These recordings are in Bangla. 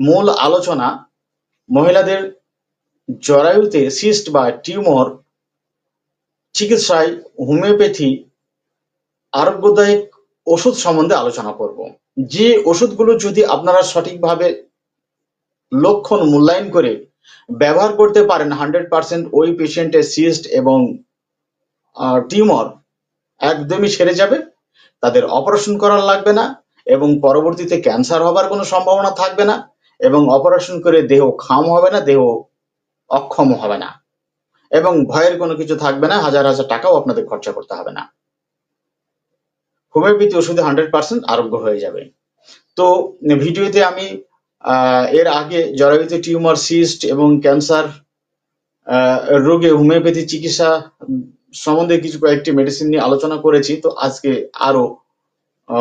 মূল আলোচনা মহিলাদের জরায়ুতে সিস্ট বা টিউমর চিকিৎসায় হোমিওপ্যাথি আরোগ্যদায়ক ওষুধ সম্বন্ধে আলোচনা করব। যে ওষুধগুলো যদি আপনারা সঠিকভাবে লক্ষণ মূল্যায়ন করে ব্যবহার করতে পারেন হান্ড্রেড পার্সেন্ট ওই পেশেন্টের সিস্ট এবং টিউমার একদমই সেরে যাবে, তাদের অপারেশন করার লাগবে না এবং পরবর্তীতে ক্যান্সার হবার কোনো সম্ভাবনা থাকবে না। এবং অপারেশন করে দেহ খাম হবে না, দেহ অক্ষম হবে না। এবং ভয়ের কোনো কিছু থাকবে না, হাজার হাজার টাকাও আপনাদের খরচা করতে হবে না। হোমিওপ্যাথি ওষুধে হান্ড্রেড পার্সেন্ট আরোগ্য হয়ে যাবে। তো ভিডিওতে আমি এর আগে জরায়ুতে টিউমার সিস্ট এবং ক্যান্সার রোগে হোমিওপ্যাথি চিকিৎসা সম্বন্ধে কিছু কয়েকটি মেডিসিন নিয়ে আলোচনা করেছি। তো আজকে আরও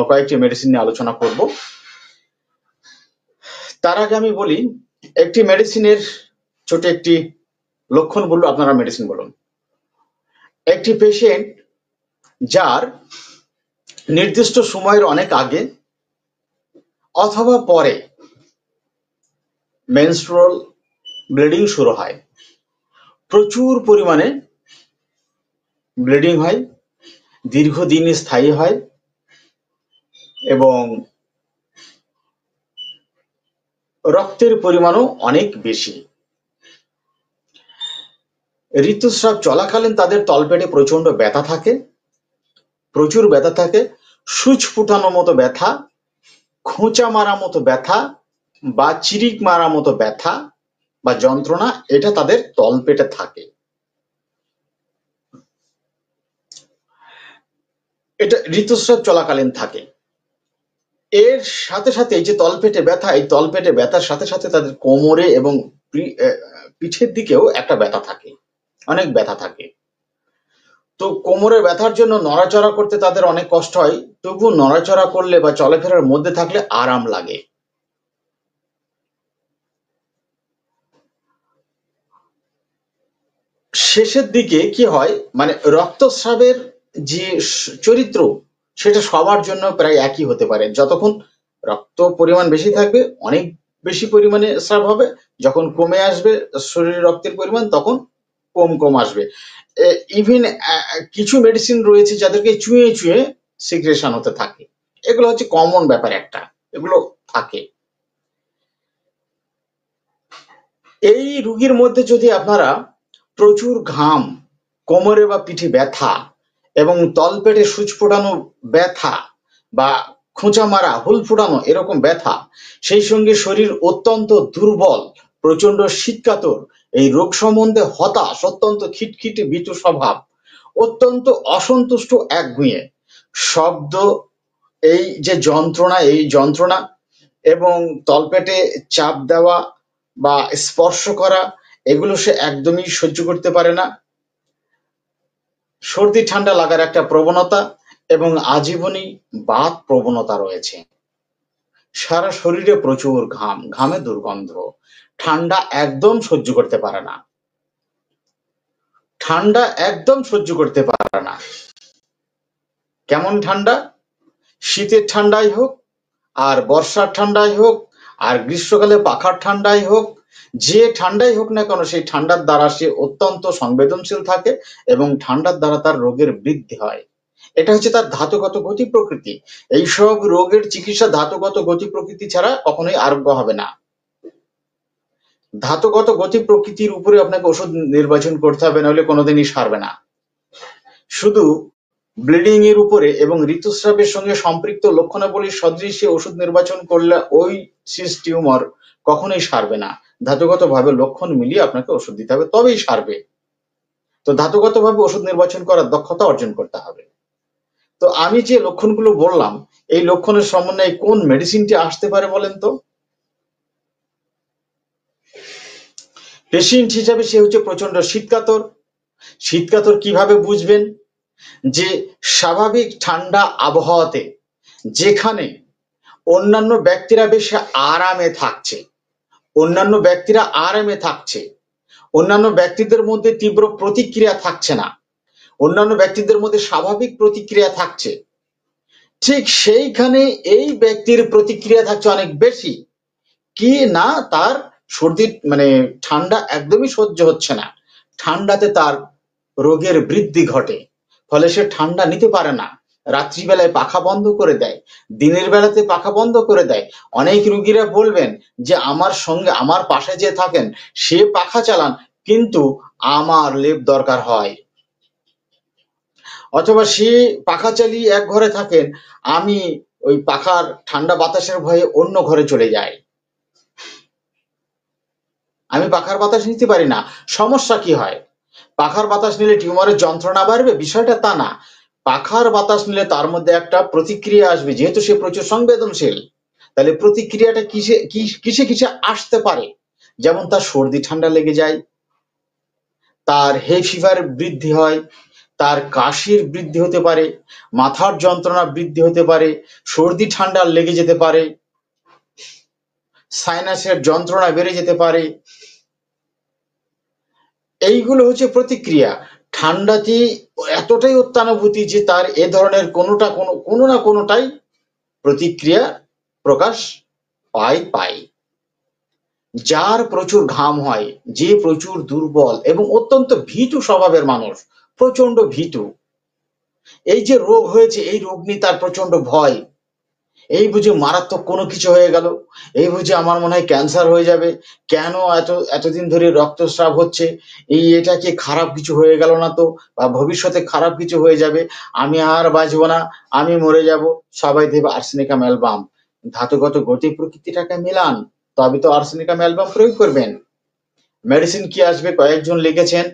কয়েকটি মেডিসিন নিয়ে আলোচনা করব। তার আগে আমি বলি, একটি মেডিসিনের ছোট একটি লক্ষণ বলল, আপনারা মেডিসিন বলুন। একটি পেশেন্ট যার নির্দিষ্ট সময়ের অনেক আগে অথবা পরে মেনস্ট্রুয়াল ব্লিডিং শুরু হয়। প্রচুর পরিমাণে ব্লিডিং হয়, দীর্ঘদিন স্থায়ী হয় এবং রক্তের পরিমাণও অনেক বেশি। ঋতুস্রাব চলাকালীন তাদের তলপেটে প্রচণ্ড ব্যথা থাকে। প্রচুর ব্যথা থাকে। সুচ ফুটানোর মতো ব্যথা, খোঁচা মারা মতো ব্যথা বা চিরিক মারা মতো ব্যথা বা যন্ত্রণা, এটা তাদের তলপেটে থাকে। এটা ঋতুস্রাব চলাকালীন থাকে। এর সাথে সাথে এই যে তলপেটে ব্যথা, এই তলপেটে ব্যথার সাথে সাথে তাদের কোমরে এবং পিঠের দিকেও একটা ব্যথা থাকে, অনেক ব্যথা থাকে। তো কোমরে ব্যথার জন্য নড়াচড়া করতে তাদের অনেক কষ্ট হয়, তবু নড়াচড়া করলে বা চলাফেরার মধ্যে থাকলে আরাম লাগে। শেষের দিকে কি হয় মানে রক্তস্রাবের যে চরিত্র সেটা সবার জন্য প্রায় একই হতে পারে। যতক্ষণ রক্ত পরিমাণ বেশি থাকবে, অনেক বেশি পরিমাণে স্রাব হবে। যখন কমে আসবে শরীরে রক্তের পরিমাণ, তখন কম কম আসবে। ইভেন কিছু মেডিসিন রয়েছে যাদেরকে চুয়ে চুয়ে সিগ্রেশন হতে থাকে। এগুলো হচ্ছে কমন ব্যাপার একটা। এগুলো থাকে। এই রুগীর মধ্যে যদি আপনারা প্রচুর ঘাম, কোমরে বা পিঠে ব্যথা এবং তলপেটে সুচ ফোটানো ব্যথা বা খোঁচা মারা, হুল ফোটানো এরকম ব্যথা, সেই সঙ্গে শরীর অত্যন্ত দুর্বল প্রচণ্ড শীতকাতর, এই রোগ সম্বন্ধে হতাশ, অত্যন্ত খিটখিটে বিটু স্বভাব, অত্যন্ত অসন্তুষ্ট এক একগুঁয়ে। শব্দ, এই যে যন্ত্রণা, এই যন্ত্রণা এবং তলপেটে চাপ দেওয়া বা স্পর্শ করা, এগুলো সে একদমই সহ্য করতে পারে না। সর্দি ঠান্ডা লাগার একটা প্রবণতা এবং আজীবনই বাত প্রবণতা রয়েছে। সারা শরীরে প্রচুর ঘাম, ঘামে দুর্গন্ধ। ঠান্ডা একদম সহ্য করতে পারে না। ঠান্ডা একদম সহ্য করতে পারে না। কেমন ঠান্ডা? শীতের ঠান্ডাই হোক, আর বর্ষার ঠান্ডাই হোক, আর গ্রীষ্মকালে পাখার ঠান্ডাই হোক যে ঠান্ডাই হোক না কেন, সেই ঠান্ডার দ্বারা সে অত্যন্ত সংবেদনশীল থাকে এবং ঠান্ডার দ্বারা তার রোগের বৃদ্ধি হয়। এটা হচ্ছে তার ধাতুগত গতি প্রকৃতি। এইসব রোগের চিকিৎসা ধাতুগত গতি প্রকৃতি ছাড়া কখনোই আরোগ্য হবে না। ধাতুগত গতি প্রকৃতির উপরে আপনাকে ওষুধ নির্বাচন করতে হবে, নাহলে কোনোদিনই সারবে না। শুধু ব্লিডিং এর উপরে এবং ঋতুস্রাবের সঙ্গে সম্পৃক্ত লক্ষণাবলীর সদৃশে ওষুধ নির্বাচন করলে ওই সিস টিউমার কখনোই সারবে না। ধাতুগত ভাবে লক্ষণ মিলিয়ে আপনাকে ওষুধ দিতে হবে, তবেই সারবে। তো ধাতুগত ভাবে ওষুধ নির্বাচন করার দক্ষতা অর্জন করতে হবে। তো আমি যে লক্ষণগুলো বললাম, এই লক্ষণের সমন্বয়ে কোন মেডিসিনটি আসতে পারে বলেন তো? পেশেন্ট হিসাবে সে হচ্ছে প্রচণ্ড শীতকাতর। শীতকাতর কীভাবে বুঝবেন? যে স্বাভাবিক ঠান্ডা আবহাওয়াতে যেখানে অন্যান্য ব্যক্তিরা বেশ আরামে থাকছে অন্যান্য ব্যক্তিরা আরামে থাকছে। অন্যান্য ব্যক্তিদের মধ্যে তীব্র প্রতিক্রিয়া থাকছে না। অন্যান্য ব্যক্তিদের মধ্যে স্বাভাবিক প্রতিক্রিয়া থাকছে। ঠিক সেইখানে এই ব্যক্তির প্রতিক্রিয়া থাকছে অনেক বেশি। কি না তার সর্দি মানে ঠান্ডা একদমই সহ্য হচ্ছে না। ঠান্ডাতে তার রোগের বৃদ্ধি ঘটে। ফলে সে ঠান্ডা নিতে পারে না। রাত্রিবেলায় পাখা বন্ধ করে দেয়, দিনের বেলাতে পাখা বন্ধ করে দেয়। অনেক রুগীরা বলবেন যে, আমার সঙ্গে, আমার পাশে যে থাকেন, সে পাখা চালান, কিন্তু আমার লেপ দরকার হয়। অথবা সে পাখা চালিয়ে এক ঘরে থাকেন, আমি ওই পাখার ঠান্ডা বাতাসের ভয়ে অন্য ঘরে চলে যাই। আমি পাখার বাতাস নিতে পারি না। সমস্যা কি হয়? পাখার বাতাস নিলে টিউমারের যন্ত্রণা বাড়বে? বিষয়টা তা না। পাখার বাতাস নিলে তার মধ্যে একটা প্রতিক্রিয়া আসবে। যেহেতু সে প্রচুর সংবেদনশীল, তাহলে প্রতিক্রিয়াটা কিসে কিসে কিসে আসতে পারে? যেমন তার সর্দি, ঠান্ডা লেগে যায়, তার হে ফিভার বৃদ্ধি হয়, তার কাশির বৃদ্ধি হতে পারে, মাথার যন্ত্রণা বৃদ্ধি হতে পারে, সর্দি, ঠান্ডা লেগে যেতে পারে সাইনাসের যন্ত্রণা বেড়ে যেতে পারে। এইগুলো হচ্ছে প্রতিক্রিয়া। ঠান্ডাতে এতটাই অত্যানুভূতি যে তার এ ধরনের কোনোটা কোনো কোনো না কোনোটাই প্রতিক্রিয়া প্রকাশ পায় পায়। যার প্রচুর ঘাম হয়, যে প্রচুর দুর্বল এবং অত্যন্ত ভীতু স্বভাবের মানুষ প্রচণ্ড ভীতু। এই যে রোগ হয়েছে, এই রোগ নিয়ে তার প্রচণ্ড ভয়। এই বুঝে মারাত্মক কোনো কিছু হয়ে গেল। এই বুঝে আমার মনে হয় ক্যান্সার হয়ে যাবে। কেন এত, এতদিন ধরে রক্তস্রাব হচ্ছে? এই এটা কি খারাপ কিছু হয়ে গেল না তো? বা ভবিষ্যতে খারাপ কিছু হয়ে যাবে? আমি আর বাঁচবো না, আমি মরে যাব। সবাই দেবে আর্সেনিকাম অ্যালবাম। ধাতুগত গতি প্রকৃতিটাকে মিলান। তবে তো আর্সেনিকাম অ্যালবাম প্রয়োগ করবেন। মেডিসিন কি আসবে? কয়েকজন লিখেছেন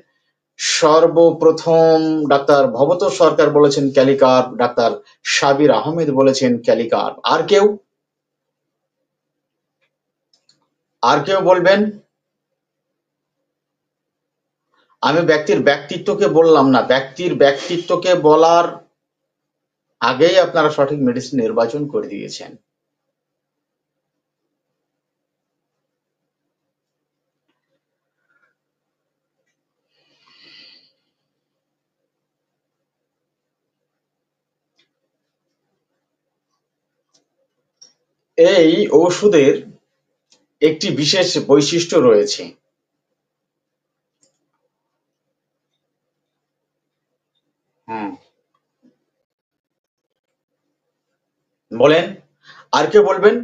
সর্বপ্রথম ডাক্তার ভবত সরকার বলেছেন ক্যালিকার, ডাক্তার সাবির আহমেদ বলেছেন ক্যালিকার। আর কেউ? আর কেউ বলবেন? আমি ব্যক্তির ব্যক্তিত্বকে বললাম না। ব্যক্তির ব্যক্তিত্বকে বলার আগেই আপনারা সঠিক মেডিসিন নির্বাচন করে দিয়েছেন। এই ঔষধের একটি বিশেষ বৈশিষ্ট্য রয়েছে। বলেন, আর কেউ বলবেন?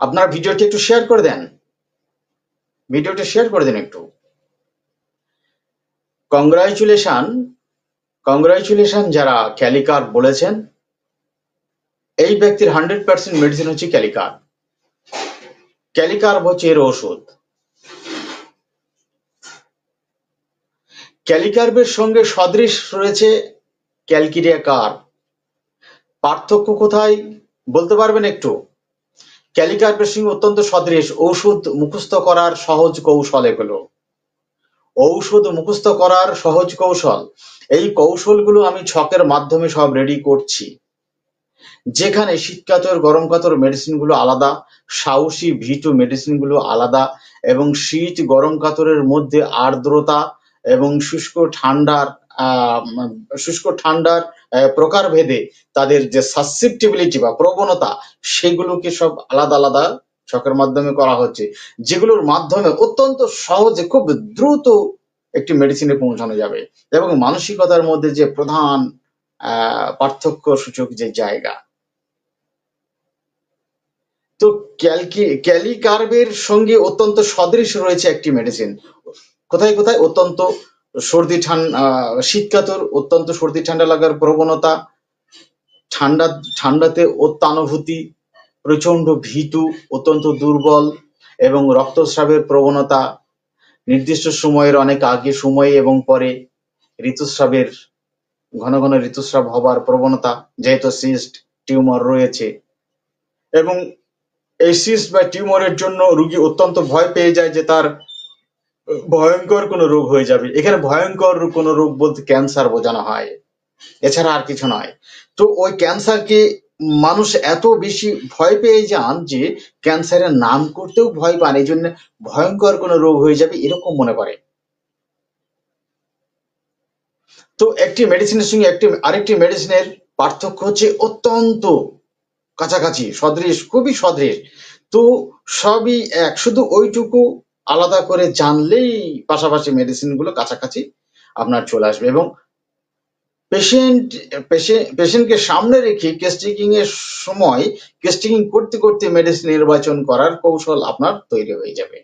আপনারা ভিডিওটি একটু শেয়ার করে দেন। ভিডিওটি শেয়ার করে দেন একটু। কংগ্রাচুলেশন কংগ্রাচুলেশন যারা ক্যালিকার বলেছেন এই ব্যক্তির হান্ড্রেড পার্সেন্ট মেডিসিন হচ্ছে ক্যালিকার ক্যালিকার হচ্ছে এর ওষুধ। ক্যালিকার্বের সঙ্গে সদৃশ রয়েছে ক্যালকিরিয়া কার পার্থক্য কোথায়? বলতে পারবেন একটু। ক্যালিকার্বের সঙ্গে অত্যন্ত সদৃশ ঔষধ মুখস্থ করার সহজ কৌশল এগুলো। ঔষধ মুখস্থ করার সহজ কৌশল। এই কৌশলগুলো আমি ছকের মাধ্যমে সব রেডি করছি। যেখানে শীতকাতর গরম কাতর মেডিসিনগুলো আলাদা, সাহসী ভিটু মেডিসিনগুলো আলাদা এবং শীত, গরম কাতরের মধ্যে আর্দ্রতা এবং শুষ্ক ঠান্ডার শুষ্ক ঠান্ডার প্রকারভেদে তাদের যে সাসেপ্টিবিলিটি বা প্রবণতা, সেগুলোকে সব আলাদা আলাদা ছকের মাধ্যমে করা হচ্ছে, যেগুলোর মাধ্যমে অত্যন্ত সহজে খুব দ্রুত একটি মেডিসিনে পৌঁছানো যাবে এবং মানসিকতার মধ্যে যে প্রধান পার্থক্য সূচক যে জায়গা। তো ক্যালকি ক্যালিকার্বের সঙ্গে অত্যন্ত সদৃশ রয়েছে একটি মেডিসিন কোথায় কোথায়? অত্যন্ত সর্দি ঠান্ডা শীতকাতর, অত্যন্ত সর্দি ঠান্ডা লাগার প্রবণতা, ঠান্ডা, ঠান্ডাতে অত্যানুভূতি প্রচণ্ড ভীতু, অত্যন্ত দুর্বল এবং রক্তস্রাবের প্রবণতা, নির্দিষ্ট সময়ের অনেক আগে, সময়ে এবং পরে ঋতুস্রাবের ঘন ঘন ঋতুস্রাব হবার প্রবণতা যেহেতু সিস্ট টিউমার রয়েছে। এবং এই সিস্ট বা টিউমারের জন্য রুগী অত্যন্ত ভয় পেয়ে যায় যে তার ভয়ঙ্কর কোনো রোগ হয়ে যাবে। এখানে ভয়ঙ্কর কোনো রোগ বলতে ক্যান্সার বোঝানো হয়। এছাড়া আর কিছু নয়। তো ওই ক্যান্সারকে মানুষ এত বেশি ভয় পেয়ে যান যে ক্যান্সারের নাম করতেও ভয় পান এই জন্য ভয়ঙ্কর কোনো রোগ হয়ে যাবে এরকম মনে করে। তো একটি মেডিসিনের সঙ্গে একটি, আরেকটি মেডিসিনের পার্থক্য হচ্ছে অত্যন্ত কাছাকাছি, সদৃশ, খুবই সদৃশ। তো সবই এক, শুধু ওইটুকু আলাদা করে জানলেই পাশাপাশি মেডিসিনগুলো কাছাকাছি আপনার চলে আসবে এবং পেশেন্ট পেশেন্টকে সামনে রেখে কেস্টিং এর সময় কেস্টিং করতে করতে মেডিসিন নির্বাচন করার কৌশল আপনার তৈরি হয়ে যাবে।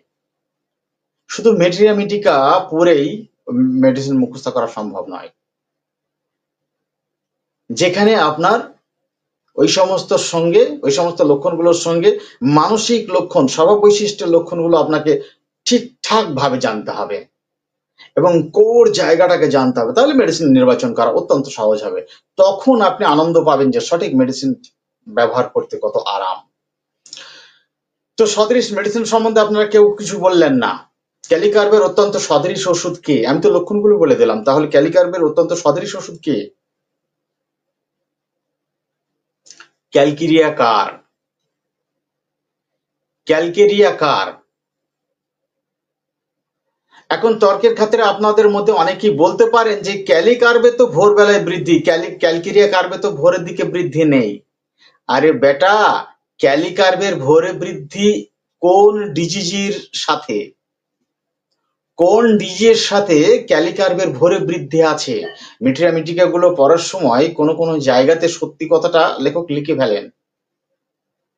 শুধু মেটেরিয়া মিটিকা পরেই মেডিসিন মুখস্থ করা সম্ভব নয়। যেখানে আপনার ওই সমস্ত সঙ্গে, ওই সমস্ত লক্ষণগুলোর সঙ্গে মানসিক লক্ষণ স্বভাব বৈশিষ্ট্যের লক্ষণগুলো আপনাকে ঠিকঠাক ভাবে জানতে হবে এবং কোর জায়গাটাকে জানতে হবে। তাহলে মেডিসিন নির্বাচন করা অত্যন্ত সহজ হবে। তখন আপনি আনন্দ পাবেন যে সঠিক মেডিসিন ব্যবহার করতে কত আরাম। তো সদৃশ মেডিসিন সম্বন্ধে আপনারা কেউ কিছু বললেন না। ক্যালিকার্বের অত্যন্ত সদৃশ ওষুধ কি? আমি তো লক্ষণগুলো বলে দিলাম। তাহলে ক্যালিকার্বের অত্যন্ত সদৃশ ওষুধ কি? Calcarea carb? Calcarea carb? এখন তর্কের খাতিরে আপনাদের মধ্যে অনেকেই বলতে পারেন যে ক্যালি কার্বে তো ভোরবেলায় বৃদ্ধি, ক্যালি, ক্যালকেরিয়া কার্বে তো ভোরের দিকে বৃদ্ধি নেই। আরে বেটা, ক্যালি কার্বের ভোরে বৃদ্ধি কোন ডিজিজির সাথে? কোন ডিজির সাথে ক্যালিকার্বের ভোরে বৃদ্ধি আছে? মিটিরা মিটিকা গুলো পড়ার সময় কোনো কোনো জায়গাতে সত্যি কথাটা লেখক লিখে ফেলেন।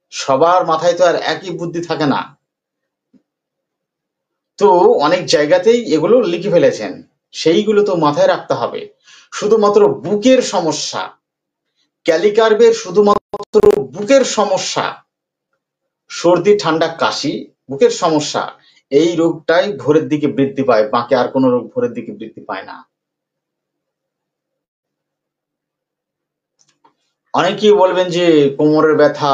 সবার মাথায় তো আর একই বুদ্ধি থাকে না। তো অনেক জায়গাতেই এগুলো লিখে ফেলেছেন। সেইগুলো তো মাথায় রাখতে হবে। শুধুমাত্র বুকের সমস্যা। ক্যালিকার্বের শুধুমাত্র বুকের সমস্যা। সর্দি, ঠান্ডা, কাশি, বুকের সমস্যা। এই রোগটাই ভোরের দিকে বৃদ্ধি পায়, বাকি আর কোন রোগ ভোরের দিকে বৃদ্ধি পায় না। অনেকেই বলবেন যে, কোমরের ব্যথা,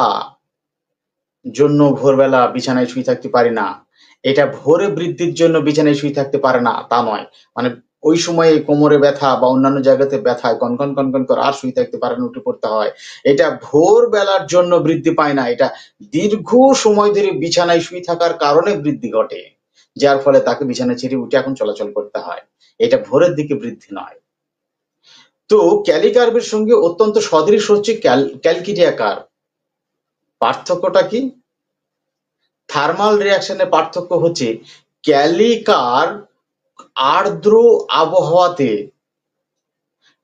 জন্য ভোরবেলা বিছানায় শুয়ে থাকতে পারি না। এটা ভোরে বৃদ্ধির জন্য বিছানায় শুয়ে থাকতে পারে না, তা নয়। মানে ওই সময়ে কোমরে ব্যথা বা অন্যান্য জায়গাতে ব্যথায় কনকন কনকন করে আর শুয়ে থাকতে পারে উঠে পড়তে হয়। এটা ভোর বেলার জন্য বৃদ্ধি পায় না। এটা দীর্ঘ সময় ধরে বিছানায় শুয়ে থাকার কারণে বৃদ্ধি ঘটে, যার ফলে তাকে বিছানা ছেড়ে উঠে এখন চলাচল করতে হয়। এটা ভোরের দিকে বৃদ্ধি নয়। তো ক্যালিকার্বের সঙ্গে অত্যন্ত সদৃশ হচ্ছে ক্যালকিরিয়া কার্ব পার্থক্যটা কি? থার্মাল রিয়াকশনের পার্থক্য হচ্ছে ক্যালিকার আর্দ্র আবহাওয়াতে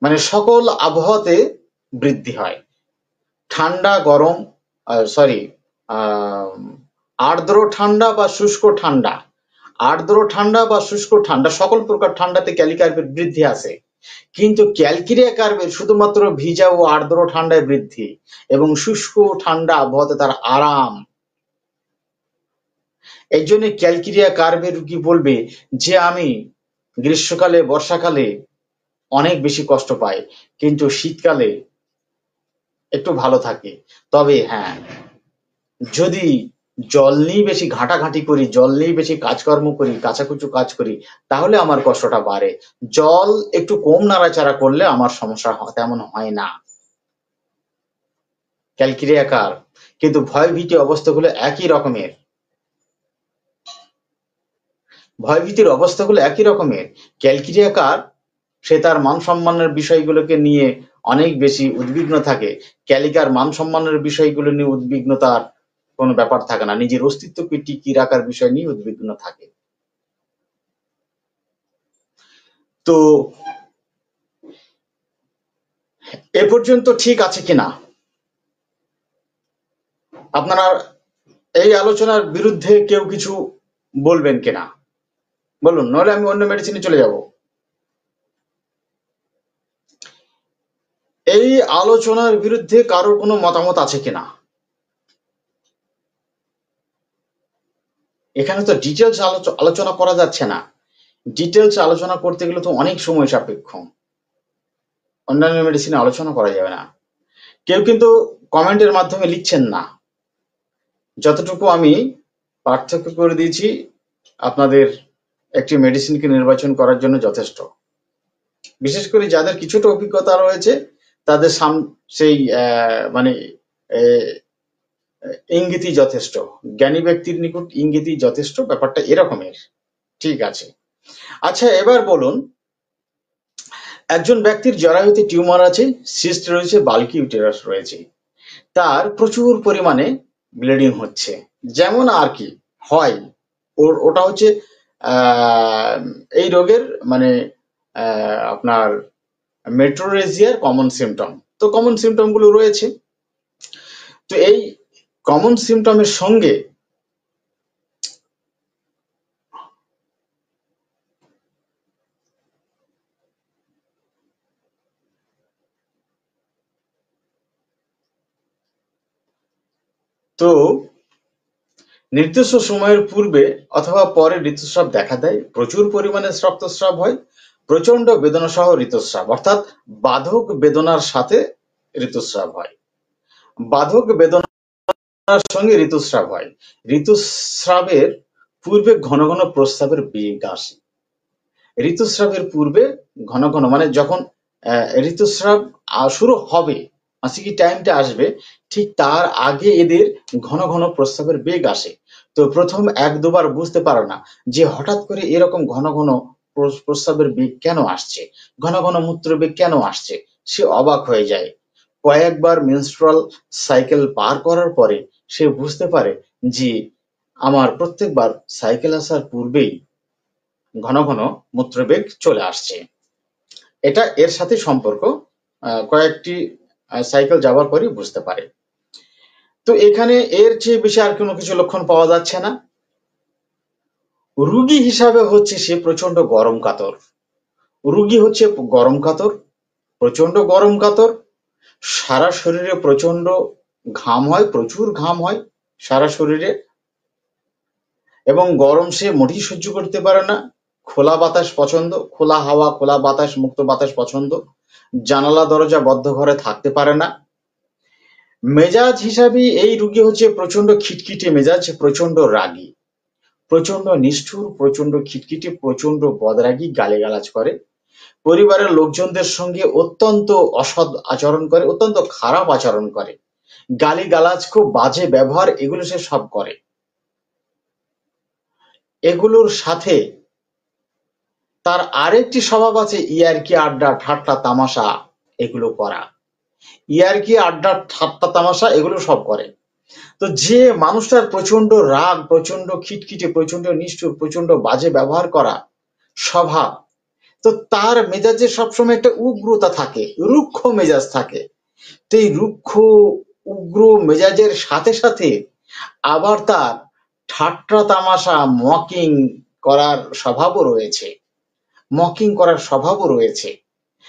মানে সকল আবহাওয়াতে বৃদ্ধি হয়। ঠান্ডা, গরম সরি আর্দ্র ঠান্ডা বা শুষ্ক ঠান্ডা। আর্দ্র ঠান্ডা বা শুষ্ক ঠান্ডা, সকল প্রকার ঠান্ডাতে ক্যালিকার্বের বৃদ্ধি আছে। কিন্তু ক্যালকিরিয়া কার্বের শুধুমাত্র ভিজা ও আর্দ্র ঠান্ডায় বৃদ্ধি এবং শুষ্ক ঠান্ডা আবহাওয়াতে তার আরাম। এই জন্য ক্যালকিরিয়া কার্ভের কি বলবে, যে আমি গ্রীষ্মকালে বর্ষাকালে অনেক বেশি কষ্ট পায়, কিন্তু শীতকালে একটু ভালো থাকে। তবে হ্যাঁ যদি জল নিয়ে বেশি ঘাঁটাঘাঁটি করি জল নিয়ে বেশি কাজকর্ম করি কাচাকুচু কাজ করি তাহলে আমার কষ্টটা বাড়ে। জল একটু কম নাড়াচাড়া করলে আমার সমস্যা তেমন হয় না। ক্যালকিরিয়াকার কিন্তু ভয় ভীতি অবস্থাগুলো একই রকমের। ভয়ভীতির অবস্থাগুলো একই রকমের। ক্যালকিরিয়াকার সে তার মান সম্মানের বিষয়গুলোকে নিয়ে অনেক বেশি উদ্বিগ্ন থাকে। ক্যালিকার মান সম্মানের বিষয়গুলো নিয়ে উদ্বিগ্নতার কোনো ব্যাপার থাকে না। নিজের অস্তিত্বকে টিকিয়ে রাখার বিষয় নিয়ে উদ্বিগ্ন থাকে। তো এ পর্যন্ত ঠিক আছে কিনা? আপনারা এই আলোচনার বিরুদ্ধে কেউ কিছু বলবেন কিনা? বলুন, নইলে আমি অন্য মেডিসিনে চলে যাব। এই আলোচনার বিরুদ্ধে কারোর কোনো মতামত আছে কিনা? এখানে তো ডিটেলস আলোচনা করা যাচ্ছে না। ডিটেলস আলোচনা করতে গেলে তো অনেক সময় সাপেক্ষ। অন্যান্য মেডিসিনে আলোচনা করা যাবে না। কেউ কিন্তু কমেন্টের মাধ্যমে লিখছেন না। যতটুকু আমি পার্থক্য করে দিয়েছি আপনাদের একটি মেডিসিনকে নির্বাচন করার জন্য যথেষ্ট। বিশেষ করে যাদের কিছুটা অভিজ্ঞতা রয়েছে, তাদের সাম, সেই মানে ইঙ্গিতই যথেষ্ট। জ্ঞানী ব্যক্তির নিকট ইঙ্গিতই যথেষ্ট, ব্যাপারটা এরকমের। ঠিক আছে। আচ্ছা এবার বলুন, একজন ব্যক্তির জরায়ুতে টিউমার আছে, সিস্ট রয়েছে, বাল্কি ইউটেরাস রয়েছে। তার প্রচুর পরিমাণে ব্লিডিং হচ্ছে। যেমন আর কি, হয়। ওর, ওটা হচ্ছে এই রোগের মানে আপনার মেট্রোরেজিয়ার কমন সিমটম তো কমন সিমটমগুলো রয়েছে। তো এই কমন সিমটমের সঙ্গে তো নির্দিষ্ট সময়ের পূর্বে অথবা পরে ঋতুস্রাব দেখা দেয়, প্রচুর পরিমাণে রক্তস্রাব হয় প্রচণ্ড বেদনা সহ ঋতুস্রাব, অর্থাৎ বাধক বেদনার সাথে ঋতুস্রাব হয়। বাধক বেদনার সঙ্গে ঋতুস্রাব হয়। ঋতুস্রাবের পূর্বে ঘন ঘন প্রস্রাবের বেগ আসে। ঋতুস্রাবের পূর্বে ঘন ঘন মানে যখন ঋতুস্রাব শুরু হবে, মাসিকি টাইমটা আসবে, ঠিক তার আগে এদের ঘন ঘন প্রস্রাবের বেগ আসে। তো প্রথম এক দুবার বুঝতে পারো না যে হঠাৎ করে এরকম ঘন ঘন প্রস- প্রস্রাবের বেগ কেন আসছে? ঘন ঘন মূত্রবেগ কেন আসছে? সে অবাক হয়ে যায়। কয়েকবার মেনস্ট্রুয়াল সাইকেল পার করার পরে সে বুঝতে পারে যে আমার প্রত্যেকবার সাইকেল আসার পূর্বেই ঘন ঘন মূত্রবেগ চলে আসছে। এটা এর সাথে সম্পর্ক কয়েকটি সাইকেল যাওয়ার পরই বুঝতে পারে। তো এখানে এর চেয়ে বেশি আর কোনো কিছু লক্ষণ পাওয়া যাচ্ছে না। রুগী হিসাবে হচ্ছে সে প্রচণ্ড গরম কাতর। রুগী হচ্ছে গরম কাতর প্রচণ্ড গরম কাতর, সারা শরীরে প্রচণ্ড ঘাম হয়, প্রচুর ঘাম হয় সারা শরীরে। এবং গরম সে মোটেই সহ্য করতে পারে না। খোলা বাতাস পছন্দ, খোলা হাওয়া, খোলা বাতাস, মুক্ত বাতাস পছন্দ। জানালা, দরজা বদ্ধ ঘরে থাকতে পারে না। মেজাজ হিসাবে এই রুগী হচ্ছে প্রচণ্ড খিটখিটে মেজাজ প্রচণ্ড রাগী। প্রচণ্ড নিষ্ঠুর প্রচণ্ড খিটখিটে প্রচণ্ড বদরাগী, গালিগালাজ করে। পরিবারের লোকজনদের সঙ্গে অত্যন্ত অসৎ আচরণ করে, অত্যন্ত খারাপ আচরণ করে। গালিগালাজ, খুব বাজে ব্যবহার, এগুলো সে সব করে। এগুলোর সাথে তার আরেকটি স্বভাব আছে, ইয়ারকি, আড্ডা, ঠাট্টা, তামাশা, এগুলো করা। ইয়ারকি আড্ডা, ঠাট্টা, তামাশা এগুলো সব করে। তো যে মানুষটার প্রচণ্ড রাগ প্রচণ্ড খিটখিটে প্রচণ্ড নিষ্ঠুর প্রচণ্ড বাজে ব্যবহার করা স্বভাব, তো তার মেজাজে সবসময় একটা উগ্রতা থাকে, রুক্ষ মেজাজ থাকে। তো এই রুক্ষ, উগ্র মেজাজের সাথে সাথে আবার তার ঠাট্টা, তামাশা, মকিং করার স্বভাবও রয়েছে। মকিং করার স্বভাবও রয়েছে।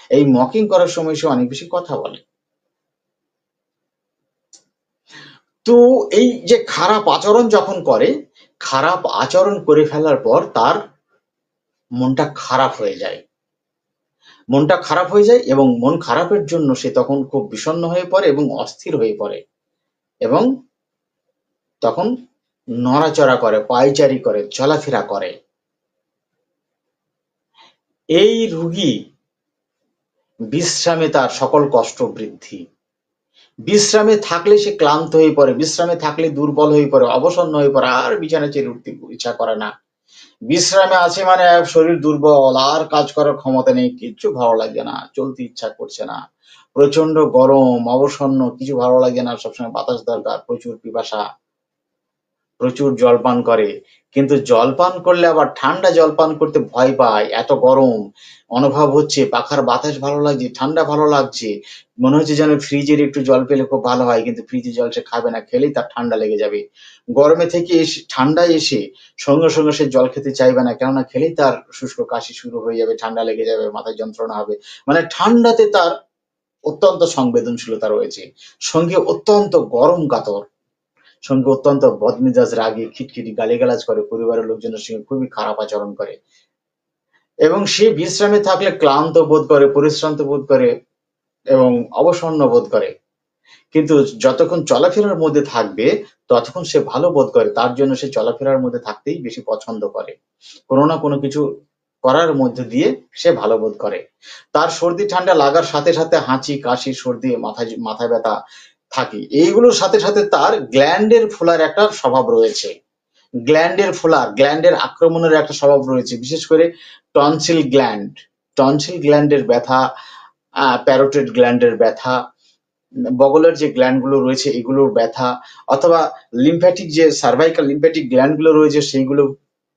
এই মকিং করার সময় সে অনেক বেশি কথা বলে। তো এই যে খারাপ আচরণ যখন করে, খারাপ আচরণ করে ফেলার পর তার মনটা খারাপ হয়ে যায়। মনটা খারাপ হয়ে যায় এবং মন খারাপের জন্য সে তখন খুব বিষণ্ণ হয়ে পড়ে এবং অস্থির হয়ে পড়ে এবং তখন নড়াচড়া করে, পায়চারি করে, চলাফেরা করে। এই রুগী বিশ্রামে তার সকল কষ্ট বৃদ্ধি। বিশ্রামে থাকলে সে ক্লান্ত হয়ে পড়ে, বিশ্রামে থাকলে দুর্বল হয়ে পড়ে, অবসন্ন হয়ে পড়ে, আর বিছানা চেয়ে উঠতে ইচ্ছা করে না। বিশ্রামে আছে মানে শরীর দুর্বল, আর কাজ করার ক্ষমতা নেই, কিচ্ছু ভালো লাগে না, চলতে ইচ্ছা করছে না। প্রচণ্ড গরম, অবসন্ন, কিছু ভালো লাগে না, সবসময় বাতাস দরকার, প্রচুর পিপাসা। প্রচুর জলপান করে। কিন্তু জলপান করলে আবার ঠান্ডা জলপান করতে ভয় পায়, এত গরম। অনুভব হচ্ছে পাখার বাতাস ভালো লাগছে, ঠান্ডা ভালো লাগছে। মনে হচ্ছে যেন ফ্রিজের একটু জল পেলে খুব ভালো হয়, কিন্তু ফ্রিজের জল সে খাবে না, খেলেই তার ঠান্ডা লেগে যাবে। গরমে থেকে এসে, ঠান্ডায় এসে সঙ্গে সঙ্গে সে জল খেতে চাইবে না, কেননা খেলেই তার শুষ্ক কাশি শুরু হয়ে যাবে, ঠান্ডা লেগে যাবে, মাথায় যন্ত্রণা হবে। মানে ঠান্ডাতে তার অত্যন্ত সংবেদনশীলতা রয়েছে। সঙ্গে অত্যন্ত গরম কাতর। সঙ্গে অত্যন্ত বদমেজাজ, রাগী, খিটখিটি, গালিগালাজ করে, পরিবারের লোকজনের সঙ্গে খুবই খারাপ আচরণ করে। এবং সে বিশ্রামে থাকলে ক্লান্ত বোধ করে, পরিশ্রান্ত বোধ করে এবং অবসন্ন বোধ করে। কিন্তু যতক্ষণ চলাফেরার মধ্যে থাকবে, ততক্ষণ সে ভালো বোধ করে। তার জন্য সে চলাফেরার মধ্যে থাকতেই বেশি পছন্দ করে। কোনো না কোনো কিছু করার মধ্যে দিয়ে সে ভালো বোধ করে। তার সর্দি ঠান্ডা লাগার সাথে সাথে হাঁচি, কাশি, সর্দি, মাথা মাথা ব্যথা থাকে। এইগুলোর সাথে সাথে তার গ্ল্যান্ডের ফোলার একটা স্বভাব রয়েছে। গ্ল্যান্ডের ফোলার, গ্ল্যান্ডের আক্রমণের একটা স্বভাব রয়েছে। বিশেষ করে টনসিল গ্ল্যান্ড টনসিল গ্ল্যান্ডের ব্যথা প্যারোটেড গ্ল্যান্ডের ব্যথা, বগলের যে গ্ল্যান্ডগুলো রয়েছে এগুলোর ব্যথা, অথবা লিম্ফ্যাটিক যে সার্ভাইকাল লিম্ফ্যাটিক গ্ল্যান্ডগুলো রয়েছে সেইগুলো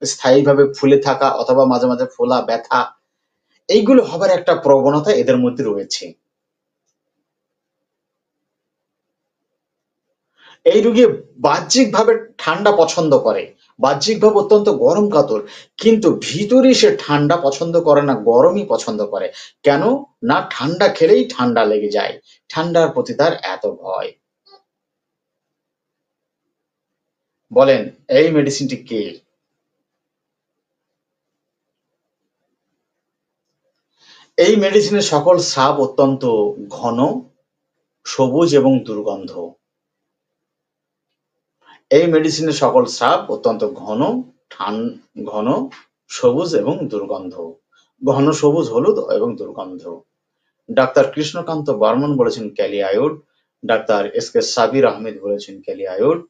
স্থায়ীভাবে ফুলে থাকা অথবা মাঝে মাঝে ফোলা ব্যথা, এইগুলো হবার একটা প্রবণতা এদের মধ্যে রয়েছে। এই রোগী বাহ্যিকভাবে ঠান্ডা পছন্দ করে। বাহ্যিকভাবে অত্যন্ত গরম কাতর। কিন্তু ভিতরে সে ঠান্ডা পছন্দ করে না, গরমই পছন্দ করে। কেন? না, ঠান্ডা খেলেই ঠান্ডা লেগে যায়। ঠান্ডার প্রতি তার এত ভয়। বলেন, এই মেডিসিনটি কে? এই মেডিসিনের সকল স্রাব অত্যন্ত ঘন, সবুজ এবং দুর্গন্ধ। এই মেডিসিনের সকল স্রাব অত্যন্ত ঘন, ঠান, ঘন, সবুজ এবং দুর্গন্ধ। ঘন, সবুজ, হলুদ এবং দুর্গন্ধ। ডাক্তার কৃষ্ণকান্ত বর্মন বলেছেন Kali iod, doctor S K Sabir Ahmed বলেছেন ক্যালিআয়োড,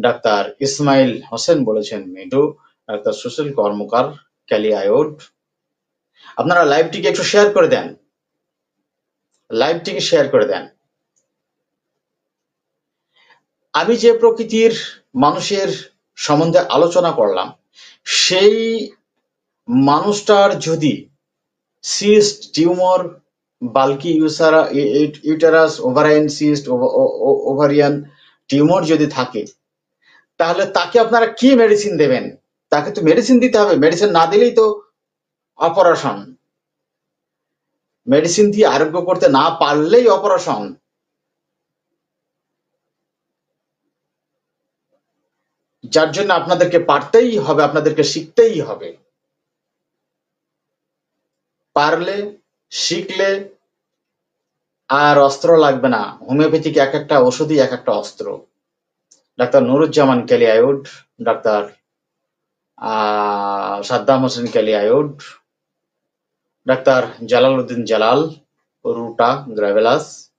ডাক্তার ইসমাইল হোসেন বলেছেন মেডো, ডাক্তার সুশীল কর্মকার ক্যালিআয়োড। আপনারা লাইভটিকে একটু শেয়ার করে দেন। লাইভটিকে শেয়ার করে দেন। আমি যে প্রকৃতির মানুষের সম্বন্ধে আলোচনা করলাম, সেই মানুষটার যদি cyst tumour, bulky ইউসারা uterus, ovarian cyst ovarian tumour যদি থাকে, তাহলে তাকে আপনারা কি মেডিসিন দেবেন? তাকে তো মেডিসিন দিতে হবে। মেডিসিন না দিলেই তো অপারেশন মেডিসিন দিয়ে আরোগ্য করতে না পারলেই অপারেশন যার জন্য আপনাদেরকে পারতেই হবে, আপনাদেরকে শিখতেই হবে। পারলে, শিখলে আর অস্ত্র লাগবে না। হোমিওপ্যাথিক এক একটা ওষুধই এক একটা অস্ত্র। ডাক্তার নুরুজ্জামান ক্যালিয়ায়ুড ডাক্তার, আহ, Saddam Hossain ক্যালিয়ায়ুড doctor Jalaluddin Jalal, ruta graveolens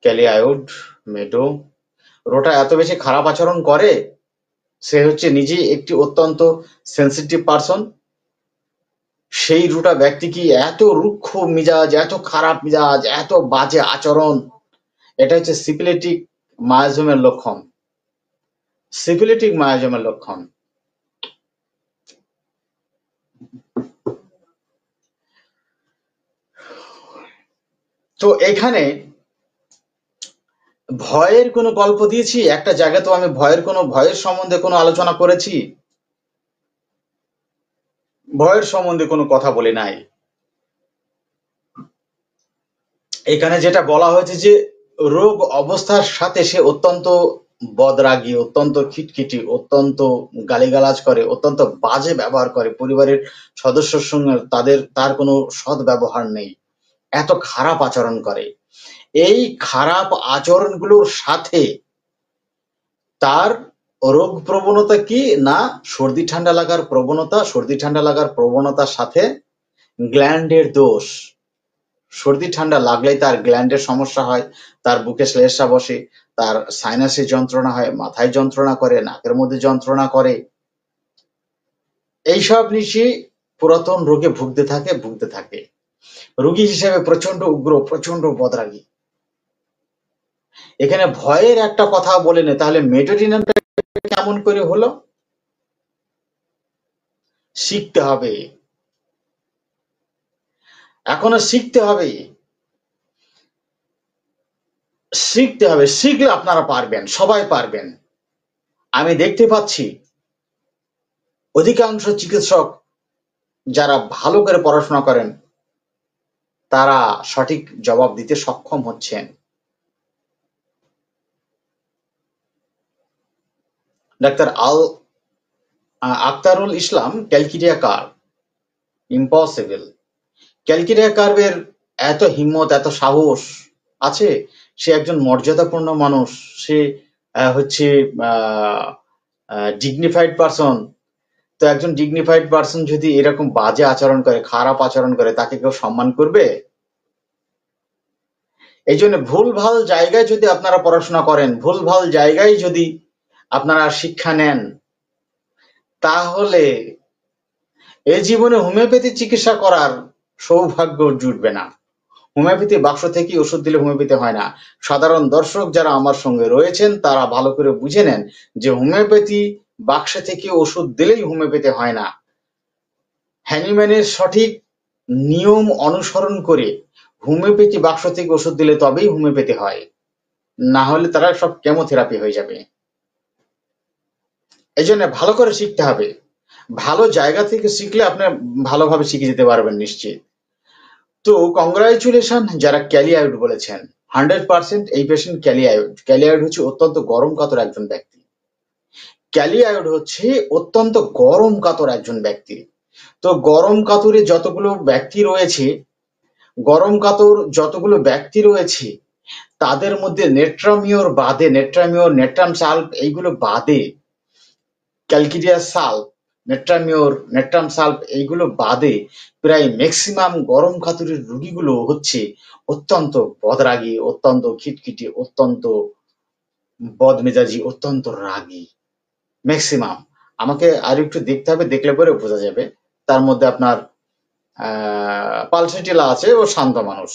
ক্যালিয়ায়ুড মেডো। রোটা এত বেশি খারাপ আচরণ করে সে হচ্ছে নিজেই একটি অত্যন্ত সেন্সিটিভ পারসন সেই রুটা ব্যক্তি কি এত রুক্ষ মিজাজ, এত খারাপ মিজাজ, এত বাজে আচরণ? এটা হচ্ছে সিপিলেটিক মায়াজমের লক্ষণ। সিপিলেটিক মায়াজমের লক্ষণ। তো এখানে ভয়ের কোনো গল্প দিয়েছি? একটা জায়গা তো আমি ভয়ের কোনো, ভয়ের সম্বন্ধে কোনো আলোচনা করেছি? ভয়ের সম্বন্ধে কোনো কথা বলে নাই। এখানে যেটা বলা হয়েছে যে, রোগ অবস্থার সাথে সে অত্যন্ত বদরাগী, অত্যন্ত খিটখিটি, অত্যন্ত গালিগালাজ করে, অত্যন্ত বাজে ব্যবহার করে। পরিবারের সদস্যর সঙ্গে তাদের, তার কোনো সৎ ব্যবহার নেই। এত খারাপ আচরণ করে। এই খারাপ আচরণগুলোর সাথে তার রোগ প্রবণতা কি না সর্দি ঠান্ডা লাগার প্রবণতা, সর্দি ঠান্ডা লাগার প্রবণতার সাথে গ্ল্যান্ডের দোষ। সর্দি ঠান্ডা লাগলেই তার গ্ল্যান্ডের সমস্যা হয়, তার বুকে শ্লেষা বসে, তার সাইনাসে যন্ত্রণা হয়, মাথায় যন্ত্রণা করে, নাকের মধ্যে যন্ত্রণা করে। এইসব নিশি পুরাতন রোগে ভুগতে থাকে ভুগতে থাকে। রোগী হিসেবে প্রচণ্ড উগ্র প্রচণ্ড বদরাগী। এখানে ভয়ের একটা কথা বলে নে, তাহলে মেডোরিনামটা কেমন করে হলো? শিখতে হবে। এখনও শিখতে হবে। শিখতে হবে। শিখলে আপনারা পারবেন, সবাই পারবেন। আমি দেখতে পাচ্ছি অধিকাংশ চিকিৎসক যারা ভালো করে পড়াশোনা করেন, তারা সঠিক জবাব দিতে সক্ষম হচ্ছেন। Doctor Al Aktarul Islam calcarea carb? Impossible calcarea কার্ভের এত হিম্মত, এত সাহস আছে? সে একজন মর্যাদাপূর্ণ মানুষ। সে হচ্ছে ডিগনিফাইড পারসন তো একজন ডিগনিফাইড পারসন যদি এরকম বাজে আচরণ করে, খারাপ আচরণ করে, তাকে কেউ সম্মান করবে? এই জন্য ভুল ভালো জায়গায় যদি আপনারা পড়াশোনা করেন ভুল ভালো জায়গায় যদি আপনারা শিক্ষা নেন। তাহলে এ জীবনে হোমিওপ্যাথি চিকিৎসা করার সৌভাগ্য জুটবে না। হোমিওপ্যাথি বাক্স থেকে ওষুধ দিলে হোমিওপ্যাথি হয় না। সাধারণ দর্শক যারা আমার সঙ্গে রয়েছেন, তারা ভালো করে বুঝে নেন যে হোমিওপ্যাথি বাক্স থেকে ওষুধ দিলেই হোমিওপ্যাথি হয় না। হ্যানিম্যানের সঠিক নিয়ম অনুসরণ করে হোমিওপ্যাথি বাক্স থেকে ওষুধ দিলে তবেই হোমিওপ্যাথি হয়। না হলে তারা সব কেমোথেরাপি হয়ে যাবে। এই জন্য ভালো করে শিখতে হবে। ভালো জায়গা থেকে শিখলে আপনি ভালোভাবে শিখে যেতে পারবেন নিশ্চিত। তো কংগ্রাচুলেশন যারা ক্যালিয়াইড বলেছেন হান্ড্রেড পার্সেন্ট এই patient Kali iod Kali iod হচ্ছে অত্যন্ত গরম কাতর একজন ব্যক্তি। ক্যালিয়াইড হচ্ছে অত্যন্ত গরম কাতর একজন ব্যক্তি। তো গরম কাতরে যতগুলো ব্যক্তি রয়েছে, গরম কাতর যতগুলো ব্যক্তি রয়েছে, তাদের মধ্যে নেট্রামিওর বাদে, নেট্রামিওর নেট্রাম সাল্প এইগুলো বাদে ক্যালকিরিয়া সাল্প, নেট্রামিওর, নেট্রাম সাল্প এইগুলো বাদে প্রায় ম্যাক্সিমাম গরম কাতুরের রুগীগুলো হচ্ছে অত্যন্ত বদরাগী, অত্যন্ত খিটখিটি, অত্যন্ত বদমেজাজি, অত্যন্ত রাগী। ম্যাক্সিমাম আমাকে আর একটু দেখতে হবে, দেখলে পরে বোঝা যাবে। তার মধ্যে আপনার পালসেটিলা আছে ও শান্ত মানুষ।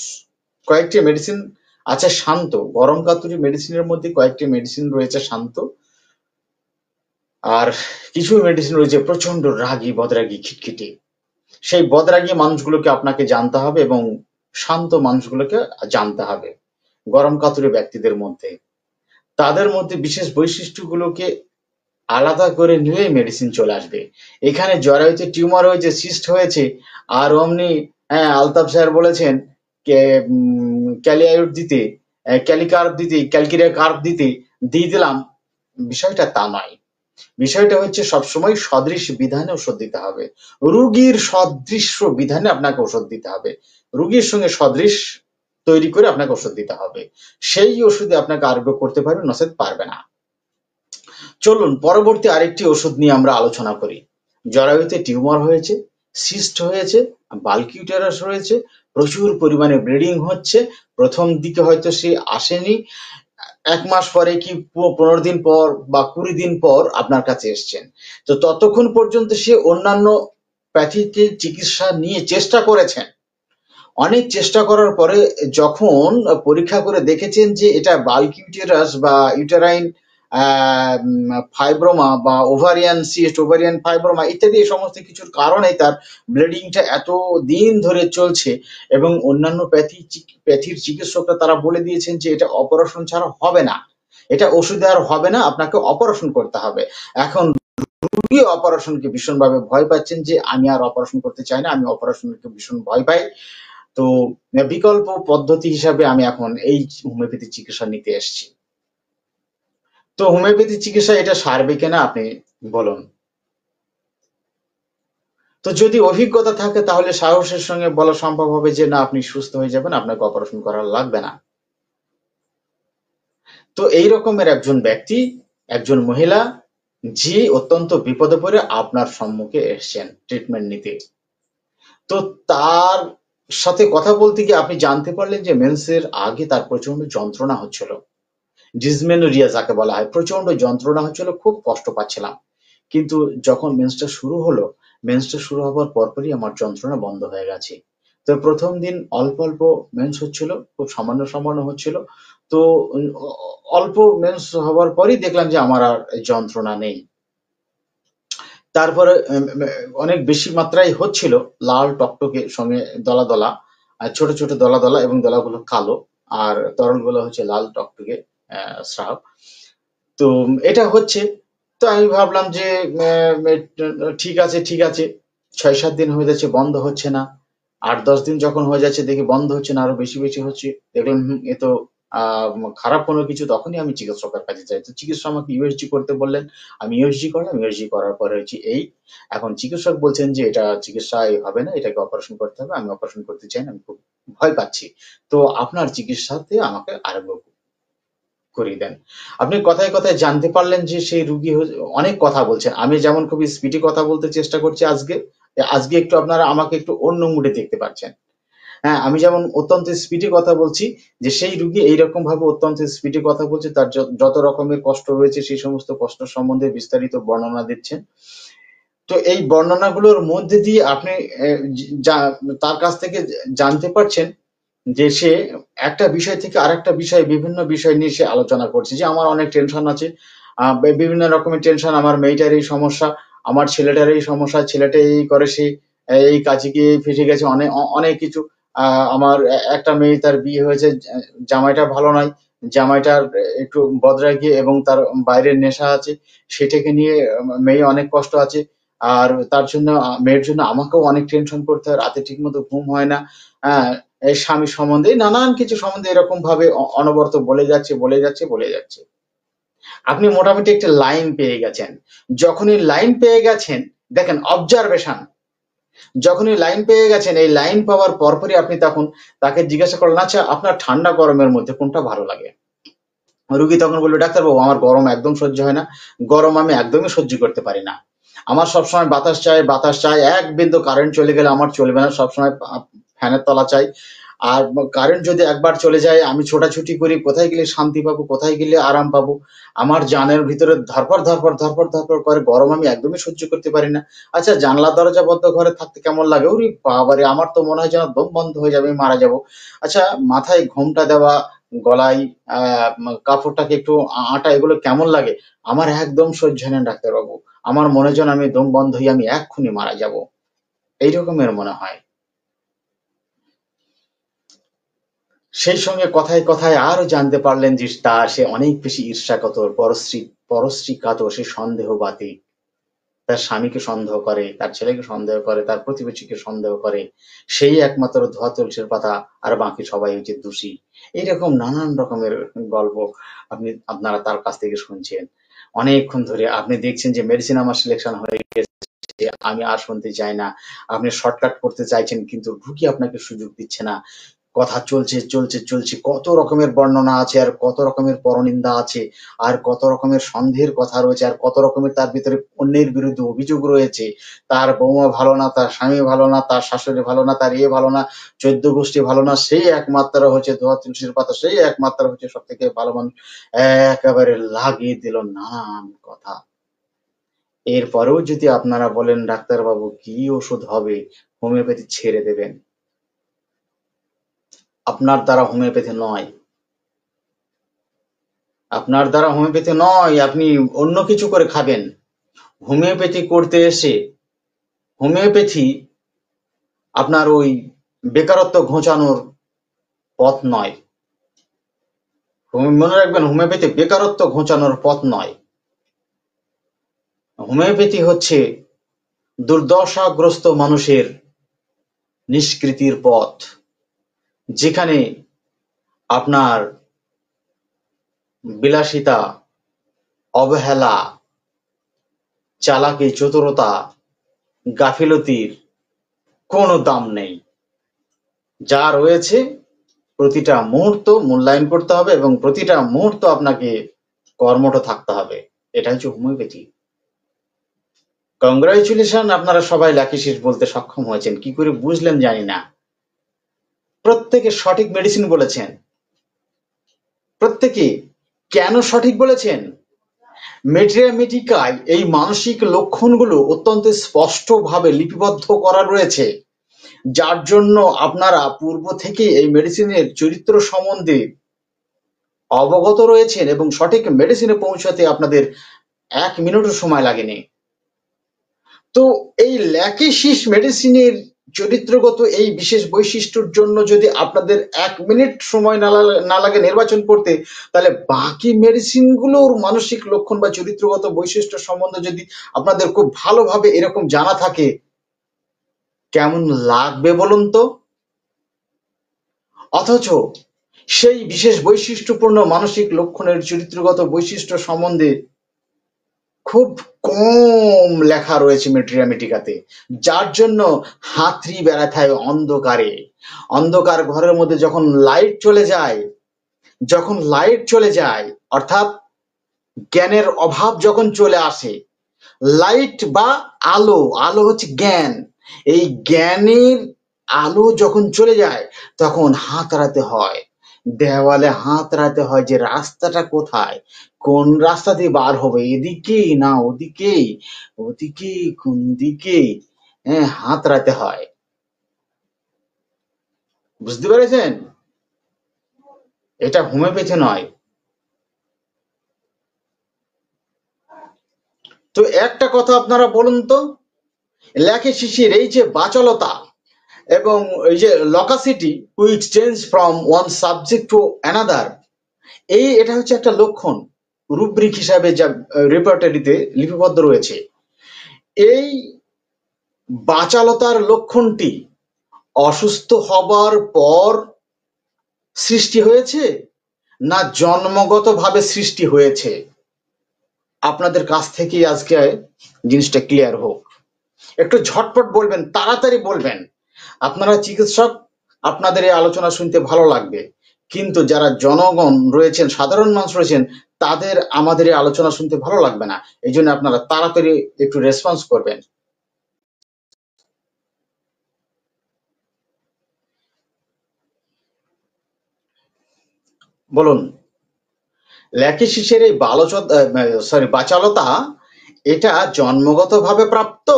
কয়েকটি মেডিসিন আছে শান্ত। গরম কাতুরি মেডিসিনের মধ্যে কয়েকটি মেডিসিন রয়েছে শান্ত। আর কিছু মেডিসিন রয়েছে প্রচণ্ড রাগী, বদরাগী, খিটখিটে। সেই বদরাগী মানুষগুলোকে আপনাকে জানতে হবে এবং শান্ত মানুষগুলোকে জানতে হবে, গরম কাতুরে ব্যক্তিদের মধ্যে। তাদের মধ্যে বিশেষ বৈশিষ্ট্যগুলোকে আলাদা করে নিলেই মেডিসিন চলে আসবে। এখানে জ্বর হয়েছে, টিউমার হয়েছে, সিস্ট হয়েছে, আর অমনি হ্যাঁ আলতাফ স্যার বলেছেন ক্যালিয়াইড দিতে, ক্যালিকার্প দিতে ক্যালকিরিয়া কার্প দিতে, দিয়ে দিলাম। বিষয়টা তা নয়। বিষয়টা হচ্ছে সবসময় সদৃশ বিধানে ওষুধ দিতে হবে। রুগীর সদৃশ্য বিধানে আপনাকে ওষুধ দিতে হবে। রুগীর সঙ্গে সদৃশ তৈরি করে আপনাকে ওষুধ দিতে হবে। সেই ওষুধে আপনাকে আরোগ্য করতে পারবে, নচেত পারবে না। চলুন, পরবর্তী আরেকটি ওষুধ নিয়ে আমরা আলোচনা করি। জরায়ুতে টিউমার হয়েছে, সিস্ট হয়েছে বালকিউটারাস রয়েছে, প্রচুর পরিমাণে ব্লিডিং হচ্ছে। প্রথম দিকে হয়তো সে আসেনি। এক মাস পরে কি পনেরো দিন পর বা কুড়ি দিন পর আপনার কাছে এসছেন। তো ততক্ষণ পর্যন্ত সে অন্যান্য প্যাথিতে চিকিৎসা নিয়ে চেষ্টা করেছেন। অনেক চেষ্টা করার পরে যখন পরীক্ষা করে দেখেছেন যে এটা বালকিউটেরাস বা ইউটেরাইন ফাইব্রোমা বা ওভারিয়ান সিস্ট ওভারিয়ান ফাইব্রোমা ইত্যাদি এই সমস্ত কিছুর কারণে তার ব্লিডিংটা এত দিন ধরে চলছে এবং অন্যান্য প্যাথি প্যাথির চিকিৎসকরা তারা বলে দিয়েছেন যে এটা অপারেশন ছাড়া হবে না। এটা ওষুধে আর হবে না, আপনাকে অপারেশন করতে হবে। এখন রুগী অপারেশনকে ভীষণভাবে ভয় পাচ্ছেন যে, আমি আর অপারেশন করতে চাই না, আমি অপারেশনকে ভীষণ ভয় পাই। তো বিকল্প পদ্ধতি হিসাবে আমি এখন এই হোমিওপ্যাথি চিকিৎসা নিতে এসেছি। তো হোমিওপ্যাথি চিকিৎসা এটা সারবে কিনা আপনি বলুন। তো যদি অভিজ্ঞতা থাকে তাহলে সাহসের সঙ্গে বলা সম্ভব হবে যে, না, আপনি সুস্থ হয়ে যাবেন, আপনাকে অপারেশন করা লাগবে না। তো এই রকমের একজন ব্যক্তি, একজন মহিলা, যে অত্যন্ত বিপদে পড়ে আপনার সম্মুখে এসছেন ট্রিটমেন্ট নিতে। তো তার সাথে কথা বলতে গিয়ে আপনি জানতে পারলেন যে মেন্সের আগে তার প্রচণ্ড যন্ত্রণা হচ্ছিল। ডিসমেনোরিয়া যাকে বলা হয় প্রচণ্ড যন্ত্রণা হচ্ছিল, খুব কষ্ট পাচ্ছিলাম। কিন্তু যখন মেন্সটা শুরু হলো মেন্সটা শুরু হবার পরপরই আমার যন্ত্রণা বন্ধ হয়ে গেছে। তো প্রথম দিন অল্প অল্প মেন্স হচ্ছিল, খুব সামান্য সামান্য হচ্ছিল। তো অল্প মেন্স হওয়ার পরই দেখলাম যে আমার আর যন্ত্রণা নেই। তারপরে অনেক বেশি মাত্রায় হচ্ছিল, লাল টকটকে সঙ্গে দলা দলা ছোট ছোট দলা দলা এবং দলাগুলো কালো, আর তরলগুলো হচ্ছে লাল টকটকে। স্রাব। তো এটা হচ্ছে। তো আমি ভাবলাম যে ঠিক আছে ঠিক আছে। ছয়, সাত দিন হয়ে যাচ্ছে, বন্ধ হচ্ছে না। আট, দশ দিন যখন হয়ে যাচ্ছে, দেখি বন্ধ হচ্ছে না, আরও বেশি বেশি হচ্ছে। দেখলাম এ তো খারাপ কোনো কিছু, তখনই আমি চিকিৎসকের কাছে যাই। তো চিকিৎসক আমাকে ইউএসজি করতে বললেন, আমি ইউএসজি করলাম, ইউএসজি করার পরে হচ্ছে এই, এখন চিকিৎসক বলছেন যে, এটা চিকিৎসা হবে না, এটাকে অপারেশন করতে হবে, আমি অপারেশন করতে চাই না, আমি খুব ভয় পাচ্ছি। তো আপনার চিকিৎসাতে আমাকে আরোগ্য করিয়ে দেন। আপনি কথায় কথায় জানতে পারলেন যে সেই রুগী অনেক কথা বলছেন। আমি যেমন খুবই স্পিডি কথা বলতে চেষ্টা করছি আজকে আজকে একটু আপনারা আমাকে একটু অন্য মুডে দেখতে পাচ্ছেন। হ্যাঁ আমি যেমন অত্যন্ত স্পিডে কথা বলছি যে সেই রুগী এইরকম ভাবে অত্যন্ত স্পিডে কথা বলছে, তার যত রকমের কষ্ট রয়েছে সেই সমস্ত কষ্ট সম্বন্ধে বিস্তারিত বর্ণনা দিচ্ছেন। তো এই বর্ণনাগুলোর মধ্যে দিয়ে আপনি তার কাছ থেকে জানতে পারছেন যে সে একটা বিষয় থেকে আরেকটা বিষয় বিভিন্ন বিষয় নিয়ে সে আলোচনা করছে যে আমার অনেক টেনশন আছে বিভিন্ন রকমের টেনশন আমার মেয়েটার এই সমস্যা, আমার ছেলেটার এই সমস্যা ছেলেটা এই করে সে, এই কাজে গিয়ে ফেসে গেছে অনেক অনেক কিছু আমার একটা মেয়ে তার বিয়ে হয়েছে জামাইটা ভালো নয়, জামাইটার একটু বদরাগী এবং তার বাইরের নেশা আছে, সেটাকে নিয়ে মেয়ে অনেক কষ্ট আছে, আর তার জন্য, মেয়ের জন্য আমাকেও অনেক টেনশন করতে হয়, রাতে ঠিক মতো ঘুম হয় না স্বামী সম্বন্ধে নানান কিছু সম্বন্ধে এরকম ভাবে অনবরত বলে যাচ্ছে বলে যাচ্ছে বলে যাচ্ছে। আপনি মোটামুটি একটা লাইন পেয়ে গেছেন। যখনই লাইন পেয়ে গেছেন, দেখেন অবজারভেশন যখনই লাইন পেয়ে গেছেন, এই লাইন পাওয়ার পরপরই আপনি তখন তাকে জিজ্ঞাসা করলেন আচ্ছা আপনার ঠান্ডা গরমের মধ্যে কোনটা ভালো লাগে? রুগী তখন বলল, ডাক্তারবাবু, আমার গরম একদম সহ্য হয় না। গরম আমি একদমই সহ্য করতে পারি না। আমার সবসময় বাতাস চাই বাতাস চাই, এক বিন্দু কারেন্ট চলে গেলে আমার চলবে না। সবসময় ফ্যানের তলা চাই। আর কারেন্ট যদি একবার চলে যায়, আমি ছোটাছুটি করি, কোথায় গেলে শান্তি পাবো, কোথায় গেলে আরাম পাবো? আমার জানের ভিতরে ধরপর ধরপর ধরপর ধরপর করে গরম আমি একদমই সহ্য করতে পারি না। আচ্ছা জানলা, দরজা বদ্ধ ঘরে থাকতে কেমন লাগে? ওরে বাবারে, আমার তো মনে হয় যেন দম বন্ধ হয়ে যাবে মারা যাব। আচ্ছা মাথায় ঘোমটা দেওয়া, গলায় কাপড়টাকে একটু আটা, এগুলো কেমন লাগে? আমার একদম সহ্য হয় না, ডাক্তারবাবু। আমার মনে যেন আমি দম বন্ধ হয়ে আমি এক্ষুনি মারা যাব। এই রকমের মনে হয়। সেই সঙ্গে কথায় কথায় আরও জানতে পারলেন যে তার সে অনেক বেশি ঈর্ষা কাতর পরশ্রী পরশ্রী কাতর সে সন্দেহবাদী। তার স্বামীকে সন্দেহ করে, তার ছেলেকে সন্দেহ করে, তার প্রতিবেশীকে সন্দেহ করে। সেই একমাত্র ধোয়া তুলসীর পাতা আর বাকি সবাই হচ্ছে দোষী। এইরকম নানান রকমের গল্প আপনি, আপনারা তার কাছ থেকে শুনছেন। অনেকক্ষণ ধরে আপনি দেখছেন যে মেডিসিন আমার সিলেকশন হয়ে গেছে, আমি আর শুনতে চাই না। আপনি শর্টকাট করতে চাইছেন কিন্তু ঢুকি আপনাকে সুযোগ দিচ্ছে না। কথা চলছে চলছে চলছে। কত রকমের বর্ণনা আছে আর কত রকমের পরনিন্দা আছে আর কত রকমের সন্দেহের কথা রয়েছে আর কত রকমের তার ভিতরে অন্যের বিরুদ্ধে অভিযোগ রয়েছে। তার বৌমা ভালো না, তার স্বামী ভালো না, তার শাশুড়ি ভালো না, তার ইয়ে ভালো না, চোদ্দ গোষ্ঠী ভালো না সেই একমাত্র হচ্ছে ধোয়া তুলসীর পাতা সেই একমাত্র হচ্ছে সব থেকে ভালো মানুষ। একেবারে লাগিয়ে দিল নানান কথা। এরপরেও যদি আপনারা বলেন, ডাক্তারবাবু, কি ওষুধ হবে? হোমিওপ্যাথি ছেড়ে দেবেন। আপনার দ্বারা হোমিওপ্যাথি নয়। আপনার দ্বারা হোমিওপ্যাথি নয়, আপনি অন্য কিছু করে খাবেন। হোমিওপ্যাথি করতে এসে, হোমিওপ্যাথি আপনার ওই বেকারত্ব ঘোচানোর পথ নয়। মনে রাখবেন, হোমিওপ্যাথি বেকারত্ব ঘোচানোর পথ নয়। হোমিওপ্যাথি হচ্ছে দুর্দশাগ্রস্ত মানুষের নিষ্কৃতির পথ। যেখানে আপনার বিলাসিতা, অবহেলা, চালাকি, চতুরতা, গাফিলতির কোনো দাম নেই। যা রয়েছে, প্রতিটা মুহূর্ত মূল্যায়ন করতে হবে এবং প্রতিটা মুহূর্ত আপনাকে কর্মঠ থাকতে হবে। এটা হচ্ছে হোমিওপ্যাথি কংগ্রাচুলেশন আপনারা সবাই শীষ বলতে সক্ষম হয়েছেন। কি করে বুঝলেন জানি না। প্রত্যেকে সঠিক মেডিসিন বলেছেন। প্রত্যেকে কেন সঠিক বলেছেন? মেট্রিয়ামেটিকায় এই মানসিক লক্ষণগুলো অত্যন্ত স্পষ্টভাবে লিপিবদ্ধ করা রয়েছে, যার জন্য আপনারা পূর্ব থেকে এই মেডিসিনের চরিত্র সম্বন্ধে অবগত রয়েছেন এবং সঠিক মেডিসিনে পৌঁছাতে আপনাদের এক মিনিটও সময় লাগেনি। তো এই ল্যাকিসিস মেডিসিনের চরিত্রগত এই বিশেষ বৈশিষ্ট্যর জন্য যদি আপনাদের এক মিনিট সময় না লাগে নির্বাচন করতে, তাহলে বাকি মেডিসিনগুলোর মানসিক লক্ষণ বা চরিত্রগত বৈশিষ্ট্য সম্বন্ধে যদি আপনাদের খুব ভালোভাবে এরকম জানা থাকে, কেমন লাগবে বলুন তো? অথচ সেই বিশেষ বৈশিষ্ট্যপূর্ণ মানসিক লক্ষণের চরিত্রগত বৈশিষ্ট্য সম্বন্ধে খুব কম লেখা রয়েছে মেট্রিয়ামেটিকাতে যার জন্য হাতড়ি বেড়াতে হয় অন্ধকারে। অন্ধকার ঘরের মধ্যে যখন লাইট চলে যায়, যখন লাইট চলে যায়, অর্থাৎ জ্ঞানের অভাব যখন চলে আসে লাইট বা আলো আলো হচ্ছে জ্ঞান। এই জ্ঞানের আলো যখন চলে যায়, তখন হাত হয়। দেওয়ালে হাত রাতে হয় যে রাস্তাটা কোথায়? কোন রাস্তা দিয়ে বার হবে? এদিকে না ওদিকে? ওদিকে কোন দিকে? হ্যাঁ হাত রাতে হয়। বুঝতে পেরেছেন? এটা ঘুমে হোমিওপ্যাথি নয়। তো একটা কথা আপনারা বলুন তো? লেখে শিশির, এই যে বাচলতা এবং এই যে loquacity which change from one subject to another এই এটা হচ্ছে একটা লক্ষণ রুব্রিক হিসাবে যা রেপার্টারিতে লিপিবদ্ধ রয়েছে। এই বাচালতার লক্ষণটি অসুস্থ হবার পর সৃষ্টি হয়েছে না জন্মগতভাবে সৃষ্টি হয়েছে? আপনাদের কাছ থেকেই আজকে জিনিসটা ক্লিয়ার হোক। একটু ঝটপট বলবেন, তাড়াতাড়ি বলবেন। আপনারা চিকিৎসক, আপনাদের এই আলোচনা শুনতে ভালো লাগবে। কিন্তু যারা জনগণ রয়েছেন, সাধারণ মানুষ রয়েছেন, তাদের আমাদের এই আলোচনা শুনতে ভালো লাগবে না। এই জন্য আপনারা তাড়াতাড়ি একটু রেসপন্স করবেন। বলুন ল্যাকি শিশের এই সরি বাচালতা, এটা জন্মগতভাবে প্রাপ্ত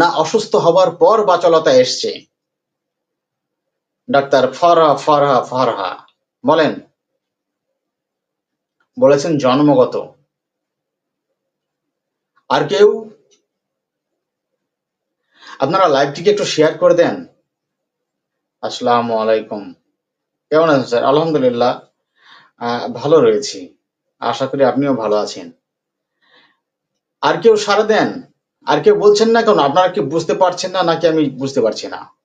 না অসুস্থ হবার পর বাচালতা এসছে? ডাক্তার ফরহা ফরহা ফরহা বলেন। বলেছেন জন্মগত। আর কেউ? আপনারা লাইভটিকে একটু শেয়ার করে দেন। আসসালামু আলাইকুম। কেমন আছেন স্যার? আলহামদুলিল্লাহ ভালো রয়েছি। আশা করি আপনিও ভালো আছেন। আর কেউ সারা দেন? আর কেউ বলছেন না কেন? আপনারা কি বুঝতে পারছেন না নাকি আমি বুঝতে পারছি না?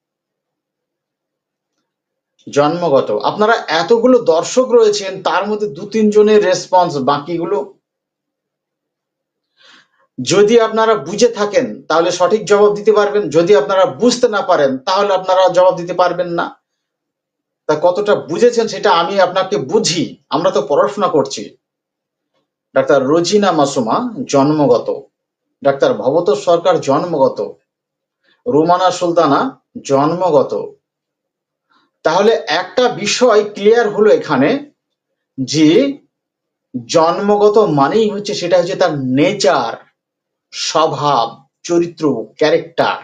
জন্মগত। আপনারা এতগুলো দর্শক রয়েছেন, তার মধ্যে দু তিনজনের রেসপন্স বাকিগুলো? যদি আপনারা বুঝে থাকেন, তাহলে সঠিক জবাব দিতে পারবেন। যদি আপনারা বুঝতে না পারেন, তাহলে আপনারা জবাব দিতে পারবেন না। তা কতটা বুঝেছেন সেটা আমি আপনাকে বুঝি। আমরা তো পড়াশোনা করছি। ডাক্তার রোজিনা মাসুমা, জন্মগত। ডাক্তার ভবত সরকার, জন্মগত। রুমানা সুলতানা, জন্মগত। তাহলে একটা বিষয় ক্লিয়ার হলো এখানে যে জন্মগত মানেই হচ্ছে সেটা হচ্ছে তার নেচার স্বভাব, চরিত্র ক্যারেক্টার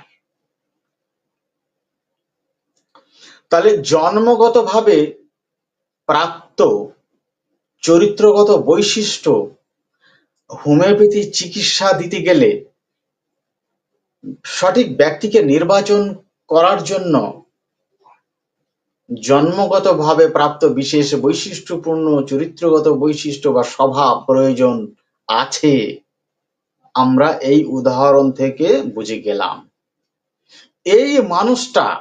তাহলে জন্মগতভাবে প্রাপ্ত চরিত্রগত বৈশিষ্ট্য, হোমিওপ্যাথি চিকিৎসা দিতে গেলে সঠিক ব্যক্তিকে নির্বাচন করার জন্য জন্মগতভাবে প্রাপ্ত বিশেষ বৈশিষ্ট্যপূর্ণ, চরিত্রগত বৈশিষ্ট্য বা স্বভাব প্রয়োজন আছে। আমরা এই উদাহরণ থেকে বুঝে গেলাম। এই মানুষটা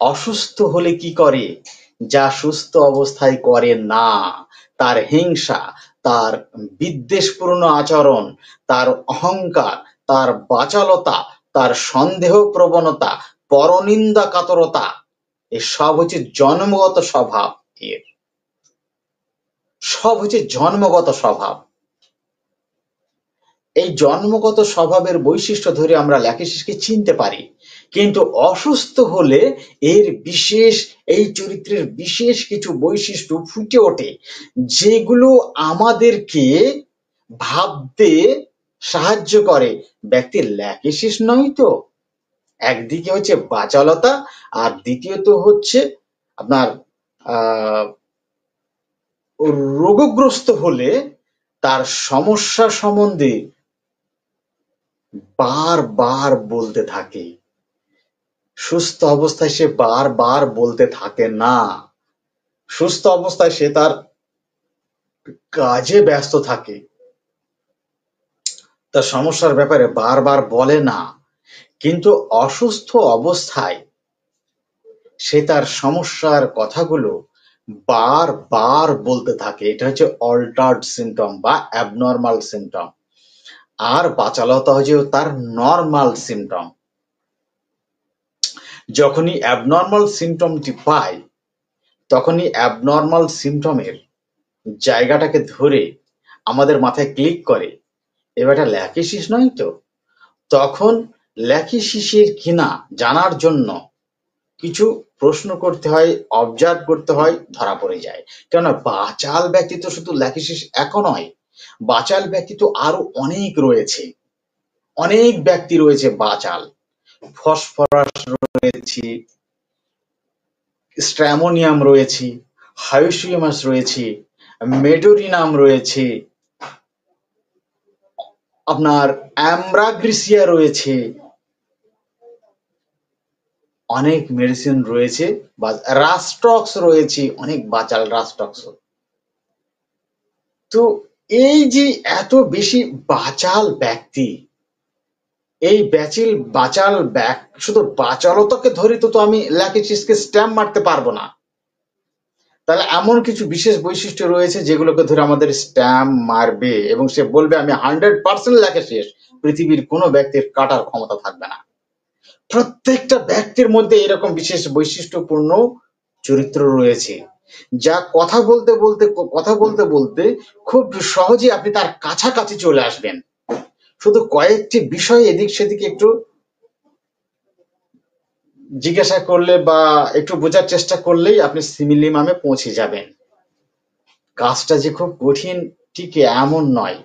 অসুস্থ হলে কি করে? যা সুস্থ অবস্থায় করে না। তার হিংসা, তার বিদ্বেষপূর্ণ আচরণ, তার অহংকার, তার বাচালতা, তার সন্দেহ প্রবণতা পরনিন্দা কাতরতা এসব হচ্ছে জন্মগত স্বভাব এর সব হচ্ছে জন্মগত স্বভাব। এই জন্মগত স্বভাবের বৈশিষ্ট্য ধরে আমরা ল্যাকিসিসকে চিনতে পারি। কিন্তু অসুস্থ হলে এর বিশেষ, এই চরিত্রের বিশেষ কিছু বৈশিষ্ট্য ফুটে ওঠে, যেগুলো আমাদেরকে ভাবতে সাহায্য করে। ব্যক্তির ল্যাকিসিস নয় তো? একদিকে হচ্ছে বাচালতা, আর দ্বিতীয়ত হচ্ছে আপনার রোগগ্রস্ত হলে তার সমস্যা সম্বন্ধে বারবার বলতে থাকে। সুস্থ অবস্থায় সে বারবার বলতে থাকে না। সুস্থ অবস্থায় সে তার কাজে ব্যস্ত থাকে। তার সমস্যার ব্যাপারে বারবার বলে না। কিন্তু অসুস্থ অবস্থায় সে তার সমস্যার কথাগুলো বারবার বলতে থাকে। এটা হচ্ছে অল্টার্ড সিমটম বা অ্যাবনর্মাল সিমটম আর বাচালতা হচ্ছে তার নর্মাল সিমটম যখনই অ্যাবনর্মাল সিমটমটি পায়, তখনই অ্যাবনর্মাল সিমটমের জায়গাটাকে ধরে আমাদের মাথায় ক্লিক করে, এবার এবারটা ল্যাকিসিস নয় তো? তখন ল্যাকিসিসের কিনা জানার জন্য কিছু প্রশ্ন করতে হয় অবজার্ভ করতে হয়, ধরা পড়ে যায়। কেননা বাচাল ব্যক্তি তো শুধু ল্যাকিসিস এক নয়, বাচাল ব্যক্তি তো আরও অনেক রয়েছে। অনেক ব্যক্তি রয়েছে বাচাল। ফসফরাস রয়েছে, স্ট্র্যামোনিয়াম রয়েছে হাইসিয়ামাস রয়েছে মেডোরিনাম রয়েছে, আপনার অ্যামব্রাগ্রিসিয়া রয়েছে অনেক মেডিসিন রয়েছে, বা রাস্টক্স রয়েছে, অনেক বাচাল রাস্টক্স তো এই যে এত বেশি বাচাল ব্যক্তি, এই ব্যাচিল বাচাল ব্যাক, শুধু বাচালতাকে ধরে তো তো আমি ল্যাকিচিসকে স্ট্যাম্প মারতে পারব না। তাহলে এমন কিছু বিশেষ বৈশিষ্ট্য রয়েছে যেগুলোকে ধরে আমাদের স্ট্যাম্প মারবে, এবং সে বলবে আমি হান্ড্রেড পার্সেন্ট ল্যাকেচিস পৃথিবীর কোনো ব্যক্তির কাটার ক্ষমতা থাকবে না। প্রত্যেকটা ব্যক্তির মধ্যে এরকম বিশেষ বৈশিষ্ট্যপূর্ণ চরিত্র রয়েছে। যা কথা বলতে বলতে, কথা বলতে বলতে খুব সহজে আপনি তার কাছাকাছি চলে আসবেন। শুধু কয়েকটি বিষয় এদিক সেদিক একটু জিজ্ঞাসা করলে বা একটু বোঝার চেষ্টা করলেই আপনি সিমিলি সিমিলিমামে পৌঁছে যাবেন। কাজটা যে খুব কঠিন, ঠিক এমন নয়।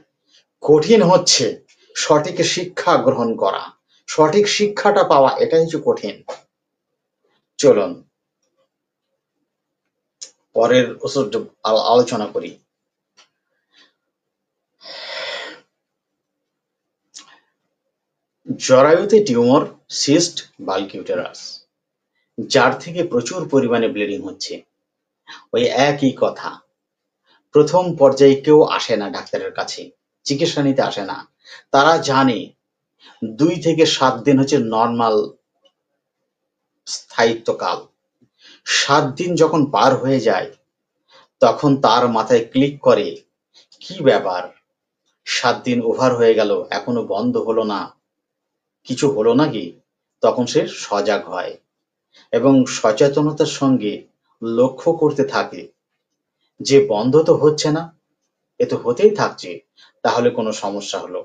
কঠিন হচ্ছে সঠিক শিক্ষা গ্রহণ করা। সঠিক শিক্ষাটা পাওয়া এটাই হচ্ছে কঠিন। চলুন। পরের ওষুধ আলোচনা করি। জরায়ুতে টিউমার, সিস্ট বালকিউটেরাস যার থেকে প্রচুর পরিমাণে ব্লিডিং হচ্ছে। ওই একই কথা। প্রথম পর্যায়ে কেউ আসে না ডাক্তারের কাছে, চিকিৎসা নিতে আসে না। তারা জানে দুই থেকে সাত দিন হচ্ছে নর্মাল স্থায়িত্বকাল। সাত দিন যখন পার হয়ে যায়, তখন তার মাথায় ক্লিক করে, কি ব্যাপার? সাত দিন ওভার হয়ে গেল, এখনও বন্ধ হলো না। কিছু হলো নাকি তখন সে সজাগ হয় এবং সচেতনতার সঙ্গে লক্ষ্য করতে থাকে, যে বন্ধ তো হচ্ছে না, এ তো হতেই থাকছে, তাহলে কোনো সমস্যা হলো।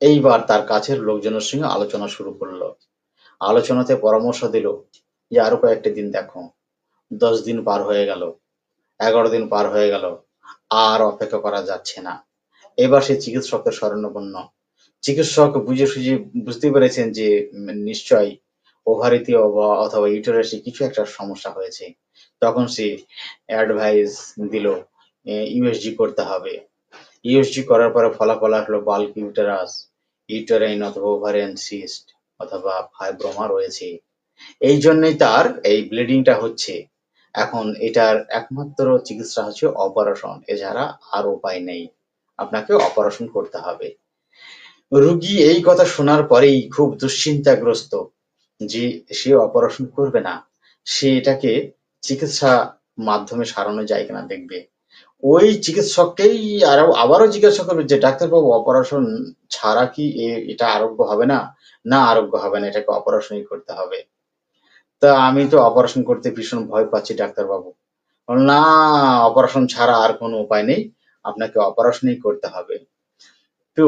এইবার তার কাছের লোকজনের সঙ্গে আলোচনা শুরু করল। আলোচনাতে পরামর্শ দিল, যে আরও কয়েকটি দিন দেখো। দশ দিন পার হয়ে গেল, এগারো দিন পার হয়ে গেল, আর অপেক্ষা করা যাচ্ছে না। এবার সে চিকিৎসকের স্মরণাপন্ন। চিকিৎসক বুঝে সুঝে বুঝতে পেরেছেন যে নিশ্চয় ওভারিতে অথবা ইউটারাসে কিছু একটা সমস্যা হয়েছে। তখন সে অ্যাডভাইস দিল ইউএসজি করতে হবে। ইউএসজি করার পরে ফলাফল আসলো বাল্ক ইউটারাস ইউটারাইন অথবা ওভারিয়ান সিস্ট অথবা ফাইব্রোমা রয়েছে। এই জন্যই তার এই ব্লিডিংটা হচ্ছে। এখন এটার একমাত্র চিকিৎসা হচ্ছে অপারেশন এছাড়া আর উপায় নেই। আপনাকে অপারেশন করতে হবে। রুগী এই কথা শোনার পরেই খুব দুশ্চিন্তাগ্রস্ত যে সে অপারেশন করবে না, সে এটাকে চিকিৎসা মাধ্যমে সারানো যায় কিনা দেখবে। ওই চিকিৎসককেই আরও, আবারও জিজ্ঞাসা করবে যে, ডাক্তারবাবু অপারেশন ছাড়া কি এটা আরোগ্য হবে না? না আরোগ্য হবে না, এটাকে অপারেশনই করতে হবে। তা আমি তো অপারেশন করতে ভীষণ ভয় পাচ্ছি ডাক্তারবাবু। না অপারেশন ছাড়া আর কোনো উপায় নেই, আপনাকে অপারেশনই করতে হবে। তো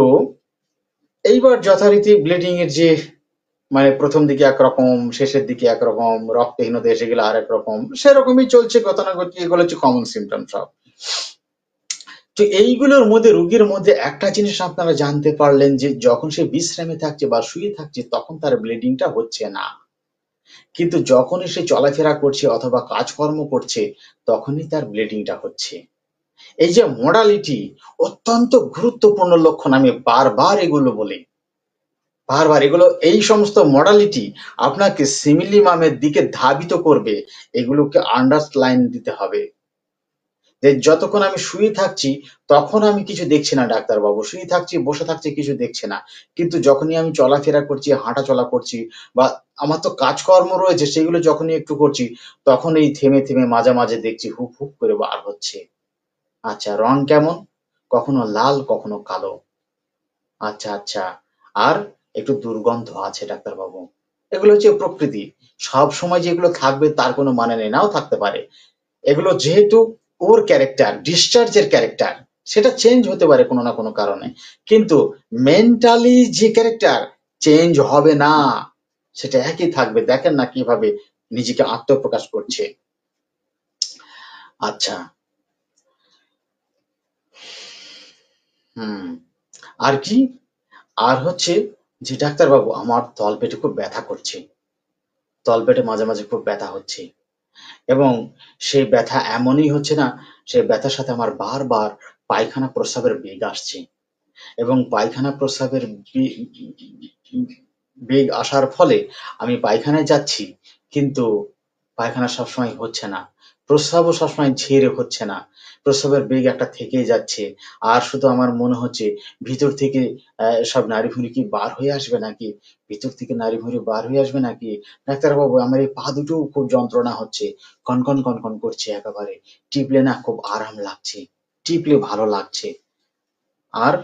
এইবার যথারীতি ব্লিডিং এর যে মানে প্রথম দিকে একরকম, শেষের দিকে একরকম, রক্তহীনতা এসে গেলে আর একরকম সেরকমই চলছে গতানুগতিক, এগুলো হচ্ছে কমন সিমটম সব। তো এইগুলোর মধ্যে, রোগীর মধ্যে একটা জিনিস আপনারা জানতে পারলেন যে যখন সে বিশ্রামে থাকছে বা শুয়ে থাকছে, তখন তার ব্লিডিংটা হচ্ছে না। কিন্তু যখনই সে চলাফেরা করছে অথবা কাজকর্ম করছে, তখনই তার ব্লিডিংটা হচ্ছে। এই যে মডালিটি অত্যন্ত গুরুত্বপূর্ণ লক্ষণ, আমি বারবার এগুলো বলি। বারবার এগুলো, এই সমস্ত মডালিটি আপনাকে সিমিলিমামের দিকে ধাবিত করবে। এগুলোকে আন্ডারলাইন দিতে হবে। যে যতক্ষণ আমি শুয়ে থাকছি, তখন আমি কিছু দেখছি না ডাক্তারবাবু। শুয়ে থাকছি, বসে থাকছি, কিছু দেখছি না। কিন্তু যখনই আমি চলাফেরা করছি হাঁটা চলা করছি বা আমার তো কাজকর্ম রয়েছে, সেগুলো যখনই একটু করছি, তখন এই থেমে থেমে মাঝে মাঝে দেখছি হুক হুক করে বার হচ্ছে। আচ্ছা রং কেমন? কখনো লাল, কখনো কালো। আচ্ছা আচ্ছা। আর একটু দুর্গন্ধ আছে ডাক্তারবাবু। এগুলো হচ্ছে প্রকৃতি। সব সময় যেগুলো থাকবে, তার কোনো মানে নেই। নাও থাকতে পারে। এগুলো যেহেতু ওর ক্যারেক্টার ডিসচার্জের ক্যারেক্টার সেটা চেঞ্জ হতে পারে কোনো না কোনো কারণে। কিন্তু মেন্টালি যে ক্যারেক্টার চেঞ্জ হবে না। সেটা একই থাকবে। দেখেন না কীভাবে নিজেকে আত্মপ্রকাশ করছে। আচ্ছা। হুম। আর কি? আর হচ্ছে যে ডাক্তারবাবু, আমার তলপেটে খুব ব্যথা করছে। তলপেটে মাঝে মাঝে খুব ব্যথা হচ্ছে। এবং সেই ব্যথা এমনই হচ্ছে না, সেই ব্যথার সাথে আমার বারবার পায়খানা প্রস্রাবের বেগ আসছে। এবং পায়খানা প্রস্রাবের বেগ আসার ফলে আমি পায়খানায় যাচ্ছি, কিন্তু পায়খানা সবসময় হচ্ছে না। প্রস্রাবও সবসময় ঝেড়ে হচ্ছে না। প্রস্রাবের বেগ একটা থেকেই যাচ্ছে। আর শুধু আমার মনে হচ্ছে, ভিতর থেকে সব নারী ভুঁড়ি কি বার হয়ে আসবে নাকি? ভিতর থেকে নারী ভুঁড়ি বার হয়ে আসবে নাকি? ডাক্তারবাবু, আমার এই পা দুটো খুব যন্ত্রণা হচ্ছে। কনকন কনকন করছে একেবারে। টিপলে না খুব আরাম লাগছে। টিপলে ভালো লাগছে। আর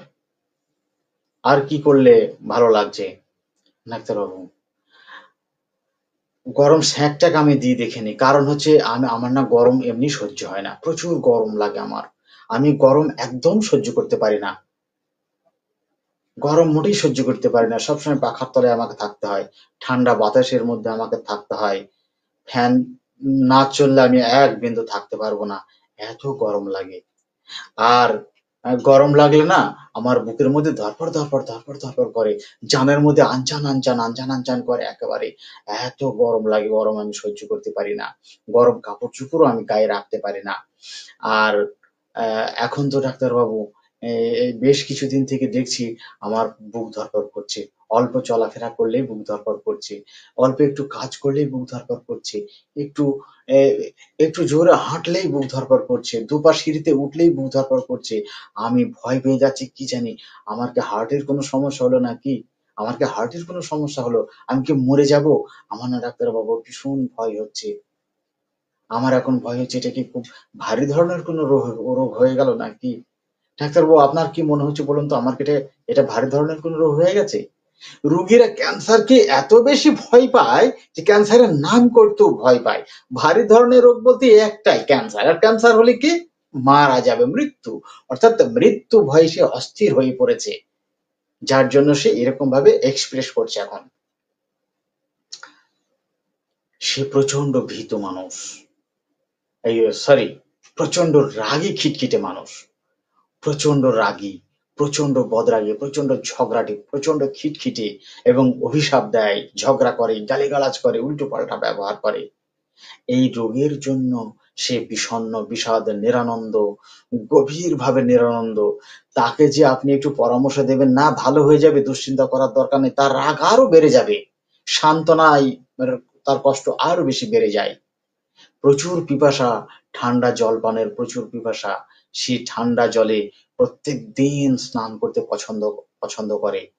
আর কি করলে ভালো লাগছে? ডাক্তারবাবু। গরম স্যাঁকটাকে আমি দিই দেখে নিই। কারণ হচ্ছে আমি, আমার না গরম এমনি সহ্য হয় না। প্রচুর গরম লাগে আমার। আমি গরম একদম সহ্য করতে পারি না। গরম মোটেই সহ্য করতে পারি না। সবসময় পাখার তলায় আমাকে থাকতে হয়। ঠান্ডা বাতাসের মধ্যে আমাকে থাকতে হয়। ফ্যান না চললে আমি এক বিন্দু থাকতে পারব না। এত গরম লাগে। আর গরম লাগলে না আমার বুকের মধ্যে ধরপড় ধরপড় ধরপড় ধরপড় করে। জানের মধ্যে আনচান আনচান আনচান আনচান করে একেবারে। এত গরম লাগে, গরম আমি সহ্য করতে পারি না। গরম কাপড় চুপড়ও আমি গায়ে রাখতে পারি না। আর এখন তো ডাক্তারবাবু বেশ কিছুদিন থেকে দেখছি আমার বুক ধরপড় করছে। অল্প চলাফেরা করলেই বুক ধরপড় করছে। অল্প একটু কাজ করলেই বুক ধরপড় করছে। একটু, এ, একটু জোরে হাঁটলেই বুক ধরপড় করছে। দুপা সিঁড়িতে উঠলেই বুক ধরপড় করছে। আমি ভয় পেয়ে যাচ্ছি, কি জানি? আমার কি হার্টের কোনো সমস্যা হলো নাকি? আমার কি হার্টের কোনো সমস্যা হলো? আমি কি মরে যাব? আমার না ডাক্তারবাবু ভীষণ ভয় হচ্ছে। আমার এখন ভয় হচ্ছে, এটা কি খুব ভারী ধরনের কোনো রোগ রোগ হয়ে গেল নাকি? ডাক্তারবাবু, আপনার কি মনে হচ্ছে বলুন তো? আমার কি এটা ভারী ধরনের কোনো রোগ হয়ে গেছে? রুগীরা ক্যান্সারকে এত বেশি ভয় পায় যে ক্যান্সারের নাম করতেও ভয় পায়। ভারী ধরনের রোগ বলতে একটাই ক্যান্সার। আর ক্যান্সার হলে কি? মারা যাবে মৃত্যু। অর্থাৎ মৃত্যু ভয় সে অস্থির হয়ে পড়েছে। যার জন্য সে এরকম ভাবে এক্সপ্রেস করছে এখন। সে প্রচণ্ড ভীত মানুষ। এই সরি প্রচণ্ড রাগী খিটখিটে মানুষ। প্রচণ্ড রাগী প্রচণ্ড বদরাগী প্রচণ্ড ঝগড়াটে প্রচণ্ড খিটখিটে এবং অভিশাপ দেয়, ঝগড়া করে, গালিগালাজ করে উল্টো পাল্টা ব্যবহার করে। এই রোগের জন্য সে বিষণ্ন বিষাদ, নিরানন্দ গভীর ভাবে নিরানন্দ। তাকে যে আপনি একটু পরামর্শ দেবেন, না, ভালো হয়ে যাবে, দুশ্চিন্তা করার দরকার নেই, তার রাগ আরও বেড়ে যাবে। সান্ত্বনায় তার কষ্ট আরও বেশি বেড়ে যায়। প্রচুর পিপাসা, ঠান্ডা জল পানের প্রচুর পিপাসা সে ঠান্ডা জলে প্রত্যেক দিন স্নান করতে পছন্দ পছন্দ করে।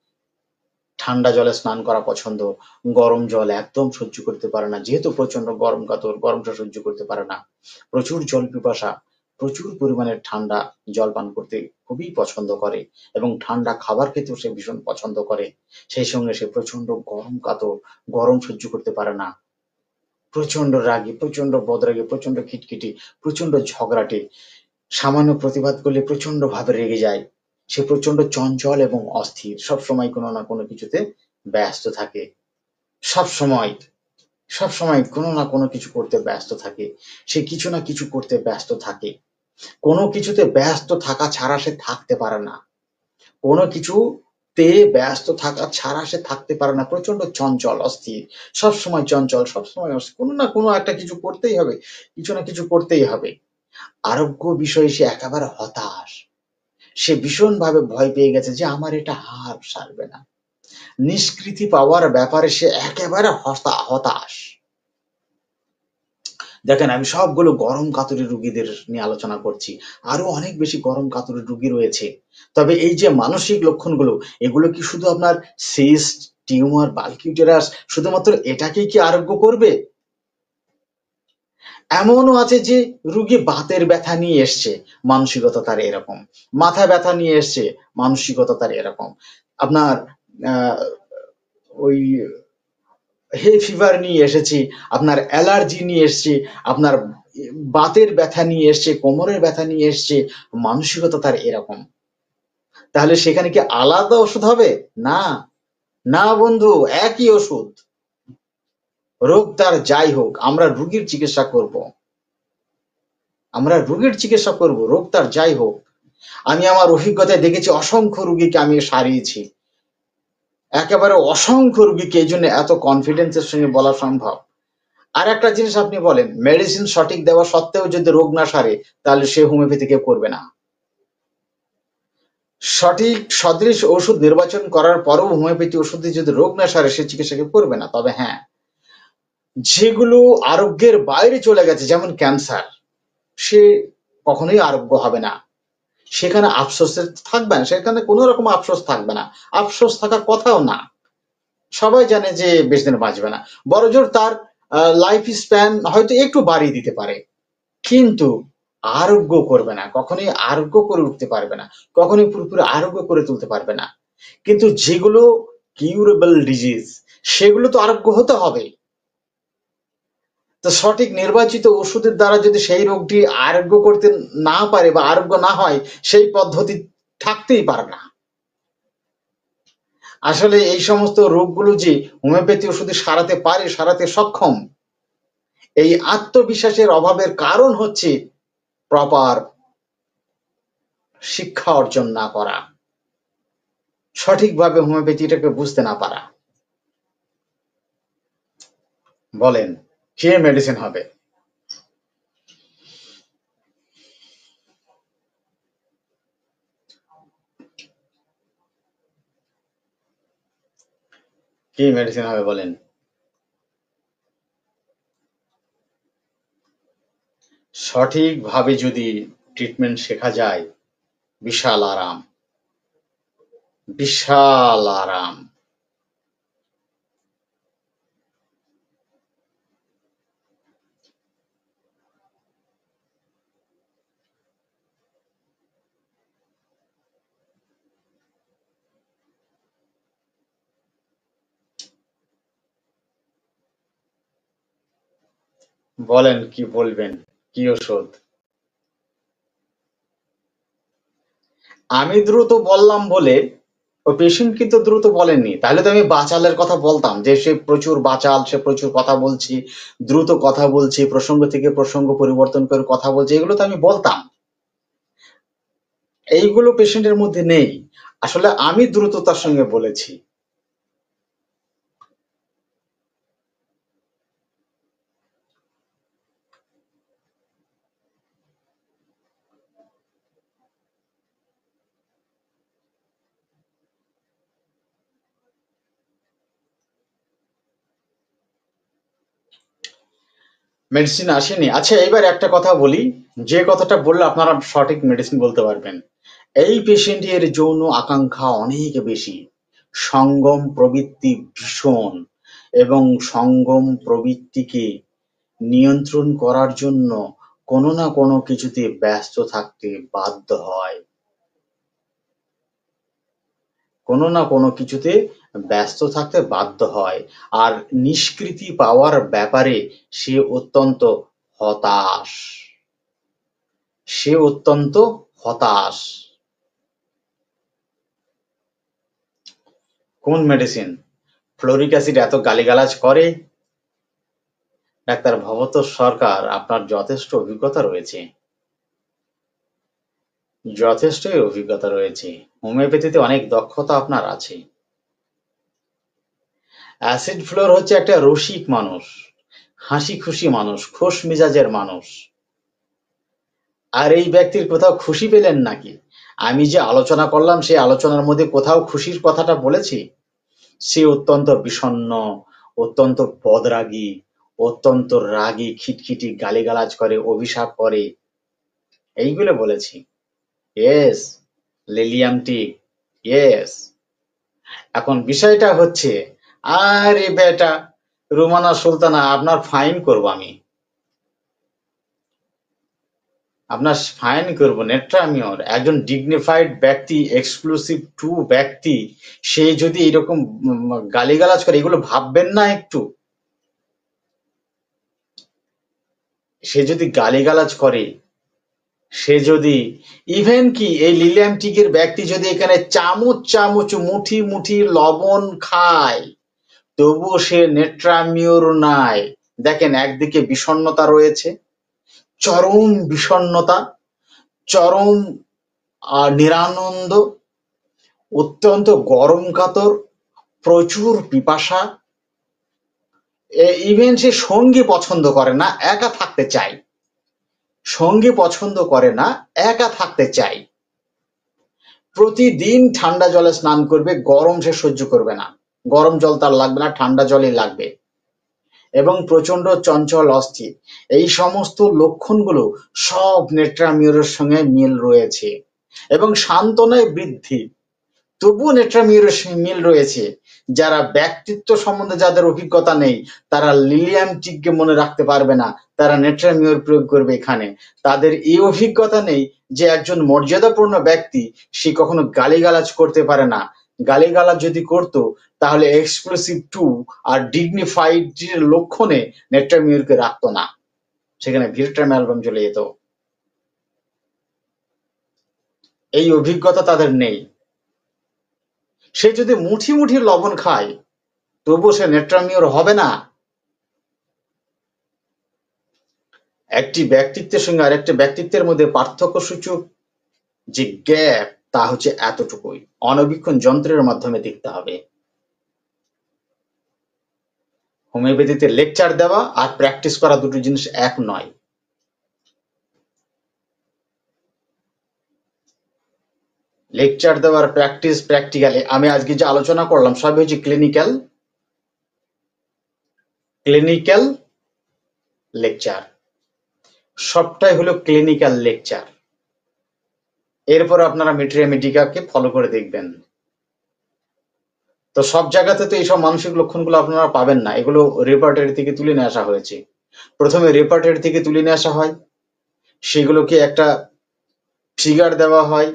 ঠান্ডা জলে স্নান করা পছন্দ। গরম জল একদম সহ্য করতে পারে না। যেহেতু প্রচণ্ড গরম কাতর, গরমটা সহ্য করতে পারে না। প্রচুর জল পিপাসা, প্রচুর পরিমাণের ঠান্ডা জল পান করতে খুবই পছন্দ করে এবং ঠান্ডা খাবার খেতেও সে ভীষণ পছন্দ করে। সেই সঙ্গে সে প্রচণ্ড গরম কাতর, গরম সহ্য করতে পারে না। প্রচণ্ড রাগী প্রচণ্ড বদরাগী প্রচণ্ড খিটখিটি প্রচণ্ড ঝগড়াটে সামান্য প্রতিবাদ করলে প্রচণ্ড ভাবে রেগে যায়। সে প্রচণ্ড চঞ্চল এবং অস্থির। সব সময় কোনো না কোনো কিছুতে ব্যস্ত থাকে। সব সময় সব সময় কোনো না কোনো কিছু করতে ব্যস্ত থাকে। সে কিছু না কিছু করতে ব্যস্ত থাকে। কোনো কিছুতে ব্যস্ত থাকা ছাড়া সে থাকতে পারে না। কোনো কিছুতে ব্যস্ত থাকা ছাড়া সে থাকতে পারে না। প্রচণ্ড চঞ্চল, অস্থির। সব সময় চঞ্চল, সব সময় কোনো না কোনো একটা কিছু করতেই হবে। কিছু না কিছু করতেই হবে। আরোগ্য বিষয়ে সে একেবারে হতাশ। সে ভীষণভাবে ভয় পেয়ে গেছে যে আমার এটা হার সারবে না। নিষ্কৃতি পাওয়ার ব্যাপারে সে একেবারে হতাশ। দেখেন, আমি সবগুলো গরম কাতুরি রুগীদের নিয়ে আলোচনা করছি। আরও অনেক বেশি গরম কাতুরি রুগী রয়েছে। তবে এই যে মানসিক লক্ষণগুলো, এগুলো কি শুধু আপনার সিস্ট, টিউমার, বালকিউটেরাস, শুধুমাত্র এটাকেই কি আরোগ্য করবে? এমনও আছে যে রুগী বাতের ব্যথা নিয়ে এসছে মানসিকতা তার এরকম। মাথা ব্যথা নিয়ে এসছে মানসিকতা তার এরকম। আপনার ওই হে ফিভার নিয়ে এসেছি, আপনার অ্যালার্জি নিয়ে এসছি, আপনার বাতের ব্যথা নিয়ে এসছে, কোমরের ব্যথা নিয়ে এসছে মানসিকতা তার এরকম। তাহলে সেখানে কি আলাদা ওষুধ হবে? না। না বন্ধু, একই ওষুধ। রোগ তার যাই হোক, আমরা রুগীর চিকিৎসা করব। আমরা রোগীর চিকিৎসা করব, রোগ তার যাই হোক। আমি আমার অভিজ্ঞতায় দেখেছি, অসংখ্য রুগীকে আমি সারিয়েছি। একেবারে অসংখ্য রুগীকে এই জন্য এত কনফিডেন্সের সঙ্গে বলা সম্ভব। আর একটা জিনিস আপনি বলেন মেডিসিন সঠিক দেওয়া সত্ত্বেও যদি রোগ না সারে, তাহলে সে হোমিওপ্যাথি কেউ করবে না। সঠিক সদৃশ ওষুধ নির্বাচন করার পরেও হোমিওপ্যাথি ওষুধে যদি রোগ না সারে, সে চিকিৎসা কেউ করবে না? তবে হ্যাঁ। যেগুলো আরোগ্যের বাইরে চলে গেছে, যেমন ক্যান্সার, সে কখনোই আরোগ্য হবে না। সেখানে আফসোসের থাকবে না, সেখানে কোনো রকম আফসোস থাকবে না। আফসোস থাকার কথাও না। সবাই জানে যে বেশি দিন বাঁচবে না। বড়জোর তার লাইফ স্প্যান হয়তো একটু বাড়িয়ে দিতে পারে। কিন্তু আরোগ্য করবে না, কখনোই আরোগ্য করে উঠতে পারবে না, কখনোই পুরোপুরি আরোগ্য করে তুলতে পারবে না। কিন্তু যেগুলো কিউরেবল ডিজিজ সেগুলো তো আরোগ্য হতে হবে। তো সঠিক নির্বাচিত ওষুধের দ্বারা যদি সেই রোগটি আরোগ্য করতে না পারে বা আরোগ্য না হয়, সেই পদ্ধতি থাকতেই পারে না। আসলে এই সমস্ত রোগগুলো যে হোমিওপ্যাথি ওষুধে সারাতে পারে, সারাতে সক্ষম, এই আত্মবিশ্বাসের অভাবের কারণ হচ্ছে প্রপার শিক্ষা অর্জন না করা, সঠিকভাবে হোমিওপ্যাথিটাকে বুঝতে না পারা। বলেন কে মেডিসিন হবে। কি মেডিসিন হবে বলেন। সঠিকভাবে যদি ট্রিটমেন্ট শেখা যায়, বিশাল আরাম। বিশাল আরাম। বলেন কি বলবেন, কি ওষুধ? আমি দ্রুত বললাম বলে, ও পেশেন্ট কিন্তু দ্রুত বলেননি। তাহলে তো আমি বাচালের কথা বলতাম যে সে প্রচুর বাচাল, সে প্রচুর কথা বলছি, দ্রুত কথা বলছি, প্রসঙ্গ থেকে প্রসঙ্গ পরিবর্তন করে কথা বলছি, এগুলো তো আমি বলতাম। এইগুলো পেশেন্টের মধ্যে নেই। আসলে আমি দ্রুততার সঙ্গে বলেছি। মেডিসিন আসেনি। আচ্ছা এবার একটা কথা বলি। যে কথাটা বললে আপনারা সঠিক মেডিসিন বলতে পারবেন। এই পেশেন্টের যৌন আকাঙ্ক্ষা অনেক বেশি। সঙ্গম প্রবৃত্তি ভীষণ এবং সঙ্গম প্রবৃত্তিকে নিয়ন্ত্রণ করার জন্য কোনো না কোনো কিছুতে ব্যস্ত থাকতে বাধ্য হয়। কোনো না কোনো কিছুতে ব্যস্ত থাকতে বাধ্য হয়। আর নিষ্কৃতি পাওয়ার ব্যাপারে সে অত্যন্ত হতাশ। সে অত্যন্ত হতাশ। কোন মেডিসিন ফ্লোরিক অ্যাসিড এত গালিগালাজ করে? ডাক্তার ভবতোষ সরকার, আপনার যথেষ্ট অভিজ্ঞতা রয়েছে। যথেষ্টই অভিজ্ঞতা রয়েছে। হোমিওপ্যাথিতে অনেক দক্ষতা আপনার আছে। অ্যাসিড ফ্লোর হচ্ছে একটা রসিক মানুষ হাসি খুশি মানুষ, খোশ মেজাজের মানুষ। আর এই ব্যক্তির কোথাও খুশি পেলেন নাকি? আমি যে আলোচনা করলাম, সেই আলোচনার মধ্যে কোথাও খুশির কথাটা বলেছি? সে অত্যন্ত বিষণ্ন অত্যন্ত পদরাগী, অত্যন্ত রাগী, খিটখিটি গালিগালাজ করে, অভিশাপ করে। এইগুলো বলেছি। ইয়েস লিলিয়াম টিক ইয়েস এখন বিষয়টা হচ্ছে আরে বেটা, রুমানা সুলতানা, আপনার ফাইন করব আমি। আপনার ফাইন করব নেট্রামিওর একজন ডিগনিফাইড ব্যক্তি এক্সক্লুসিভ টু ব্যক্তি, সে যদি এরকম গালিগালাজ করে, এগুলো ভাববেন না একটু। সে যদি গালিগালাজ করে, সে যদি ইভেন কি, এই লিলিয়াম টিকের ব্যক্তি যদি এখানে চামচ চামচ মুঠি মুঠি লবণ খায় তবুও সে নেট্রামিওর নাই। দেখেন একদিকে বিষণ্ণতা রয়েছে, চরম বিষণ্ণতা, চরম নিরানন্দ, অত্যন্ত গরম কাতর, প্রচুর পিপাসা। ইভেন সে সঙ্গী পছন্দ করে না, একা থাকতে চায় সঙ্গী পছন্দ করে না, একা থাকতে চায় প্রতিদিন ঠান্ডা জলে স্নান করবে, গরম সে সহ্য করবে না। গরম জল তার লাগবে না, ঠান্ডা জলই লাগবে। এবং প্রচণ্ড চঞ্চল অস্থির। এই সমস্ত লক্ষণগুলো সব নেট্রামিউরের সঙ্গে মিল রয়েছে। এবং সান্ত্বনায় বৃদ্ধি। তবুও নেট্রামিউরের সঙ্গে মিল রয়েছে। যারা ব্যক্তিত্ব সম্বন্ধে যাদের অভিজ্ঞতা নেই, তারা লিলিয়াম টিককে মনে রাখতে পারবে না, তারা নেট্রামিউর প্রয়োগ করবে এখানে। তাদের এই অভিজ্ঞতা নেই যে একজন মর্যাদাপূর্ণ ব্যক্তি, সে কখনো গালিগালাজ করতে পারে না। গালিগালাজ যদি করতো, তাহলে এক্সক্লুসিভ টু আর ডিগনিফাইড লক্ষণে নেট্রামিউরকে রাখতো না। সেখানে ভিরট্রাম অ্যালবাম চলে যেত। এই অভিজ্ঞতা তাদের নেই। সে যদি মুঠি মুঠি লবণ খায় তবু সে নেট্রামিওর হবে না। একটি ব্যক্তিত্বের সঙ্গে আরেকটি ব্যক্তিত্বের মধ্যে পার্থক্য সূচক যে গ্যাপ তা হচ্ছে এতটুকুই। অনবীক্ষণ যন্ত্রের মাধ্যমে দেখতে হবে। হোমিওপ্যাথিতে লেকচার দেওয়া আর প্র্যাকটিস করা দুটো জিনিস এক নয়। লেকচার দেওয়ার প্র্যাকটিস প্র্যাকটিক্যালি। আমি আজকে যে আলোচনা করলাম সবই হচ্ছে ক্লিনিক্যাল। Clinical lecture. সবটাই হলো ক্লিনিক্যাল লেকচার। এরপর আপনারা মেটেরিয়া মেডিকাকে ফলো করে দেখবেন। তো সব জায়গাতে তো এইসব মানসিক লক্ষণগুলো আপনারা পাবেন না। এগুলো রেপার্টারি থেকে তুলে নিয়ে আসা হয়েছে। প্রথমে রেপার্টারি থেকে তুলে নিয়ে আসা হয়। সেগুলোকে একটা ফিগার দেওয়া হয়।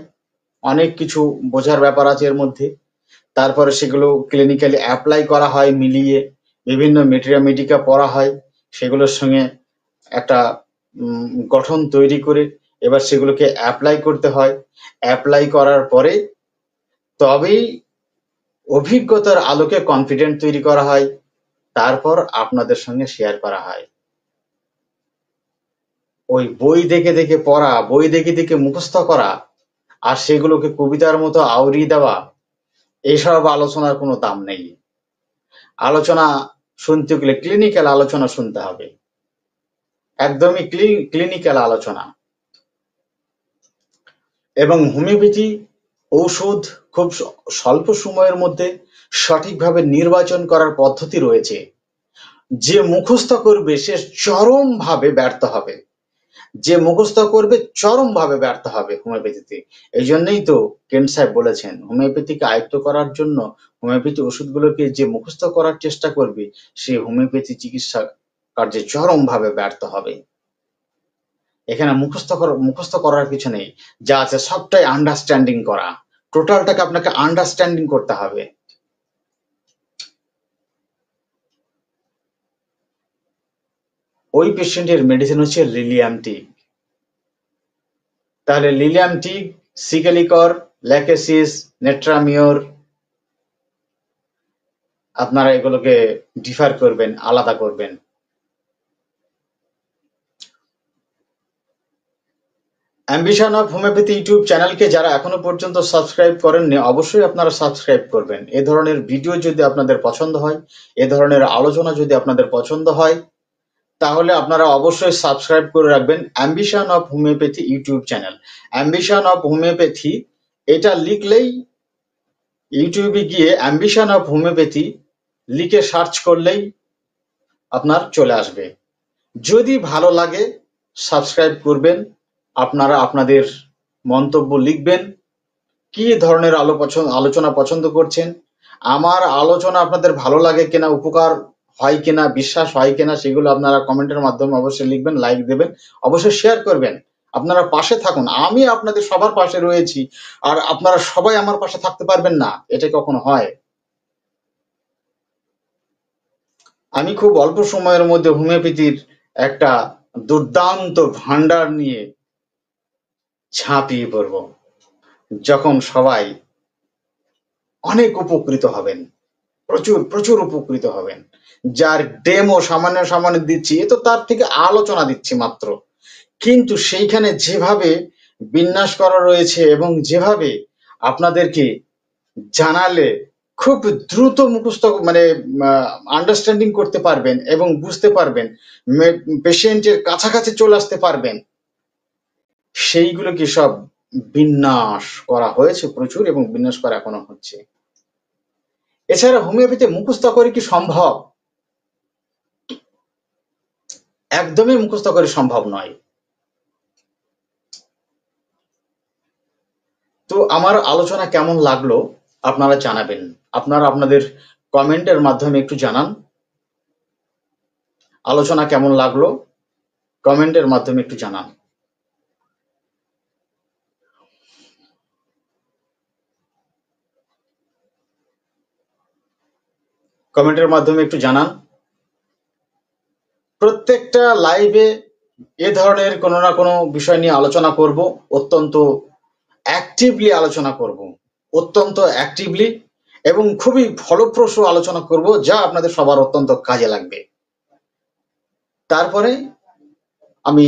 অনেক কিছু বোঝার ব্যাপার আছে এর মধ্যে। তারপরে সেগুলো ক্লিনিক্যালি অ্যাপ্লাই করা হয় মিলিয়ে। বিভিন্ন মেটেরিয়া মেডিকা পড়া হয়। সেগুলোর সঙ্গে একটা গঠন তৈরি করে এবার সেগুলোকে অ্যাপ্লাই করতে হয়। অ্যাপ্লাই করার পরে তবেই অভিজ্ঞতার আলোকে কনফিডেন্ট তৈরি করা হয়। তারপর আপনাদের সঙ্গে শেয়ার করা হয়। ওই বই দেখে দেখে পড়া, বই দেখে দেখে মুখস্থ করা আর সেগুলোকে কবিতার মতো আউরি দেওয়া এইসব আলোচনার কোনো দাম নেই। আলোচনা শুনতে গেলে ক্লিনিক্যাল আলোচনা শুনতে হবে। একদমই ক্লিনিক্যাল আলোচনা। এবং হোমিওপ্যাথি ঔষধ খুব স্বল্প সময়ের মধ্যে সঠিকভাবে নির্বাচন করার পদ্ধতি রয়েছে। যে মুখস্থ করবে সে চরমভাবে ব্যর্থ হবে। যে মুখস্থ করবে চরমভাবে ব্যর্থ হবে হোমিওপ্যাথিতে। এই জন্যই তো কেন সাহেব বলেছেন, হোমিওপ্যাথিকে আয়ত্ত করার জন্য হোমিওপ্যাথি ওষুধগুলোকে যে মুখস্থ করার চেষ্টা করবে, সে হোমিওপ্যাথি চিকিৎসা কার্যে চরমভাবে ব্যর্থ হবে। এখানে মুখস্থ মুখস্থ করার কিছু নেই। যা আছে সবটাই আন্ডারস্ট্যান্ডিং করা। টোটালটাকে আপনাকে আন্ডারস্ট্যান্ডিং করতে হবে। ওই পেশেন্টের মেডিসিন হচ্ছে লিলিয়াম টিক তাহলে Lilium tig Secale cor Lachesis Natrum mur আপনারা এগুলোকে ডিফার করবেন, আলাদা করবেন। অ্যাম্বিশন অফ হোমিওপ্যাথি ইউটিউব চ্যানেলকে যারা এখনও পর্যন্ত সাবস্ক্রাইব করেননি, অবশ্যই আপনারা সাবস্ক্রাইব করবেন। এ ধরনের ভিডিও যদি আপনাদের পছন্দ হয়, এ ধরনের আলোচনা যদি আপনাদের পছন্দ হয়, তাহলে আপনারা অবশ্যই সাবস্ক্রাইব করে রাখবেন ambition of homeopathy YouTube channel. Ambition of homeopathy, এটা লিখলেই ইউটিউবে গিয়ে অ্যাম্বিশন অফ হোমিওপ্যাথি লিখে সার্চ করলেই আপনার চলে আসবে। যদি ভালো লাগে, সাবস্ক্রাইব করবেন। আপনারা আপনাদের মন্তব্য লিখবেন। কি ধরনের আলো পছন্দ আলোচনা পছন্দ করছেন? আমার আলোচনা আপনাদের ভালো লাগে কিনা, উপকার হয় কিনা, বিশ্বাস হয় কিনা, সেগুলো আপনারা কমেন্টের মাধ্যমে অবশ্যই লিখবেন লাইক দেবেন, অবশ্যই শেয়ার করবেন। আপনারা পাশে থাকুন। আমি আপনাদের সবার পাশে রয়েছি, আর আপনারা সবাই আমার পাশে থাকতে পারবেন না, এটা কখনো হয়। আমি খুব অল্প সময়ের মধ্যে হোমিওপ্যাথির একটা দুর্দান্ত ভান্ডার নিয়ে ঝাঁপিয়ে পড়ব। যখন সবাই অনেক উপকৃত হবেন, প্রচুর প্রচুর উপকৃত হবেন। যার ডেমো সামান্য সামান্য দিচ্ছি, এ তো তার থেকে আলোচনা দিচ্ছি মাত্র। কিন্তু সেইখানে যেভাবে বিন্যাস করা রয়েছে এবং যেভাবে আপনাদেরকে জানালে খুব দ্রুত মুখস্থ মানে আন্ডারস্ট্যান্ডিং করতে পারবেন এবং বুঝতে পারবেন পেশেন্টের কাছাকাছি চলে আসতে পারবেন। সেইগুলো কি সব বিন্যাস করা হয়েছে প্রচুর এবং বিন্যাস করা এখনও হচ্ছে। এছাড়া হোমিওপ্যাথি মুখস্থ করে কি সম্ভব? একদমই মুখস্থ করে সম্ভব নয়। তো আমার আলোচনা কেমন লাগল আপনারা জানাবেন। আপনারা আপনাদের কমেন্টের মাধ্যমে একটু জানান। আলোচনা কেমন লাগল? কমেন্টের মাধ্যমে একটু জানান। কমেন্টের মাধ্যমে একটু জানান। প্রত্যেকটা লাইভে এ ধরনের কোনো না কোনো বিষয় নিয়ে আলোচনা করব, অত্যন্ত অ্যাক্টিভলি আলোচনা করব, অত্যন্ত অ্যাক্টিভলি এবং খুবই ফলপ্রসূ আলোচনা করব, যা আপনাদের সবার অত্যন্ত কাজে লাগবে। তারপরে আমি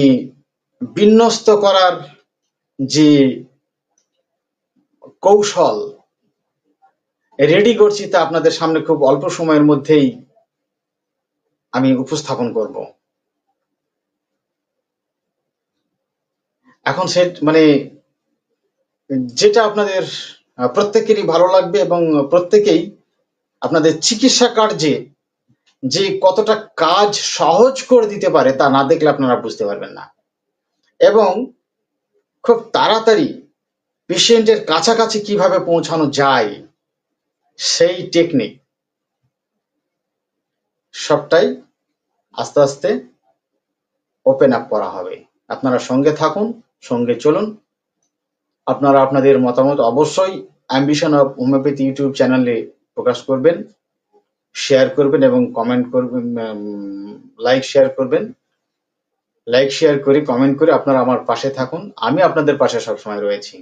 বিন্যস্ত করার যে কৌশল রেডি করছি তা আপনাদের সামনে খুব অল্প সময়ের মধ্যেই আমি উপস্থাপন করব। এখন সে মানে যেটা আপনাদের প্রত্যেকেরই ভালো লাগবে এবং প্রত্যেকেই আপনাদের চিকিৎসা কার্যে যে কতটা কাজ সহজ করে দিতে পারে তা না দেখলে আপনারা বুঝতে পারবেন না। এবং খুব তাড়াতাড়ি পেশেন্টের কাছাকাছি কীভাবে পৌঁছানো যায় সেই টেকনিক সবটাই আস্তে আস্তে ওপেন আপ করা হবে। আপনারা সঙ্গে থাকুন, সঙ্গে চলুন। আপনারা আপনাদের মতামত অবশ্যই অ্যাম্বিশন অফ হোমিওপ্যাথি ইউটিউব চ্যানেলে প্রকাশ করবেন শেয়ার করবেন এবং কমেন্ট করবেন লাইক শেয়ার করবেন। লাইক শেয়ার করে কমেন্ট করে আপনারা আমার পাশে থাকুন। আমি আপনাদের পাশে সবসময় রয়েছি।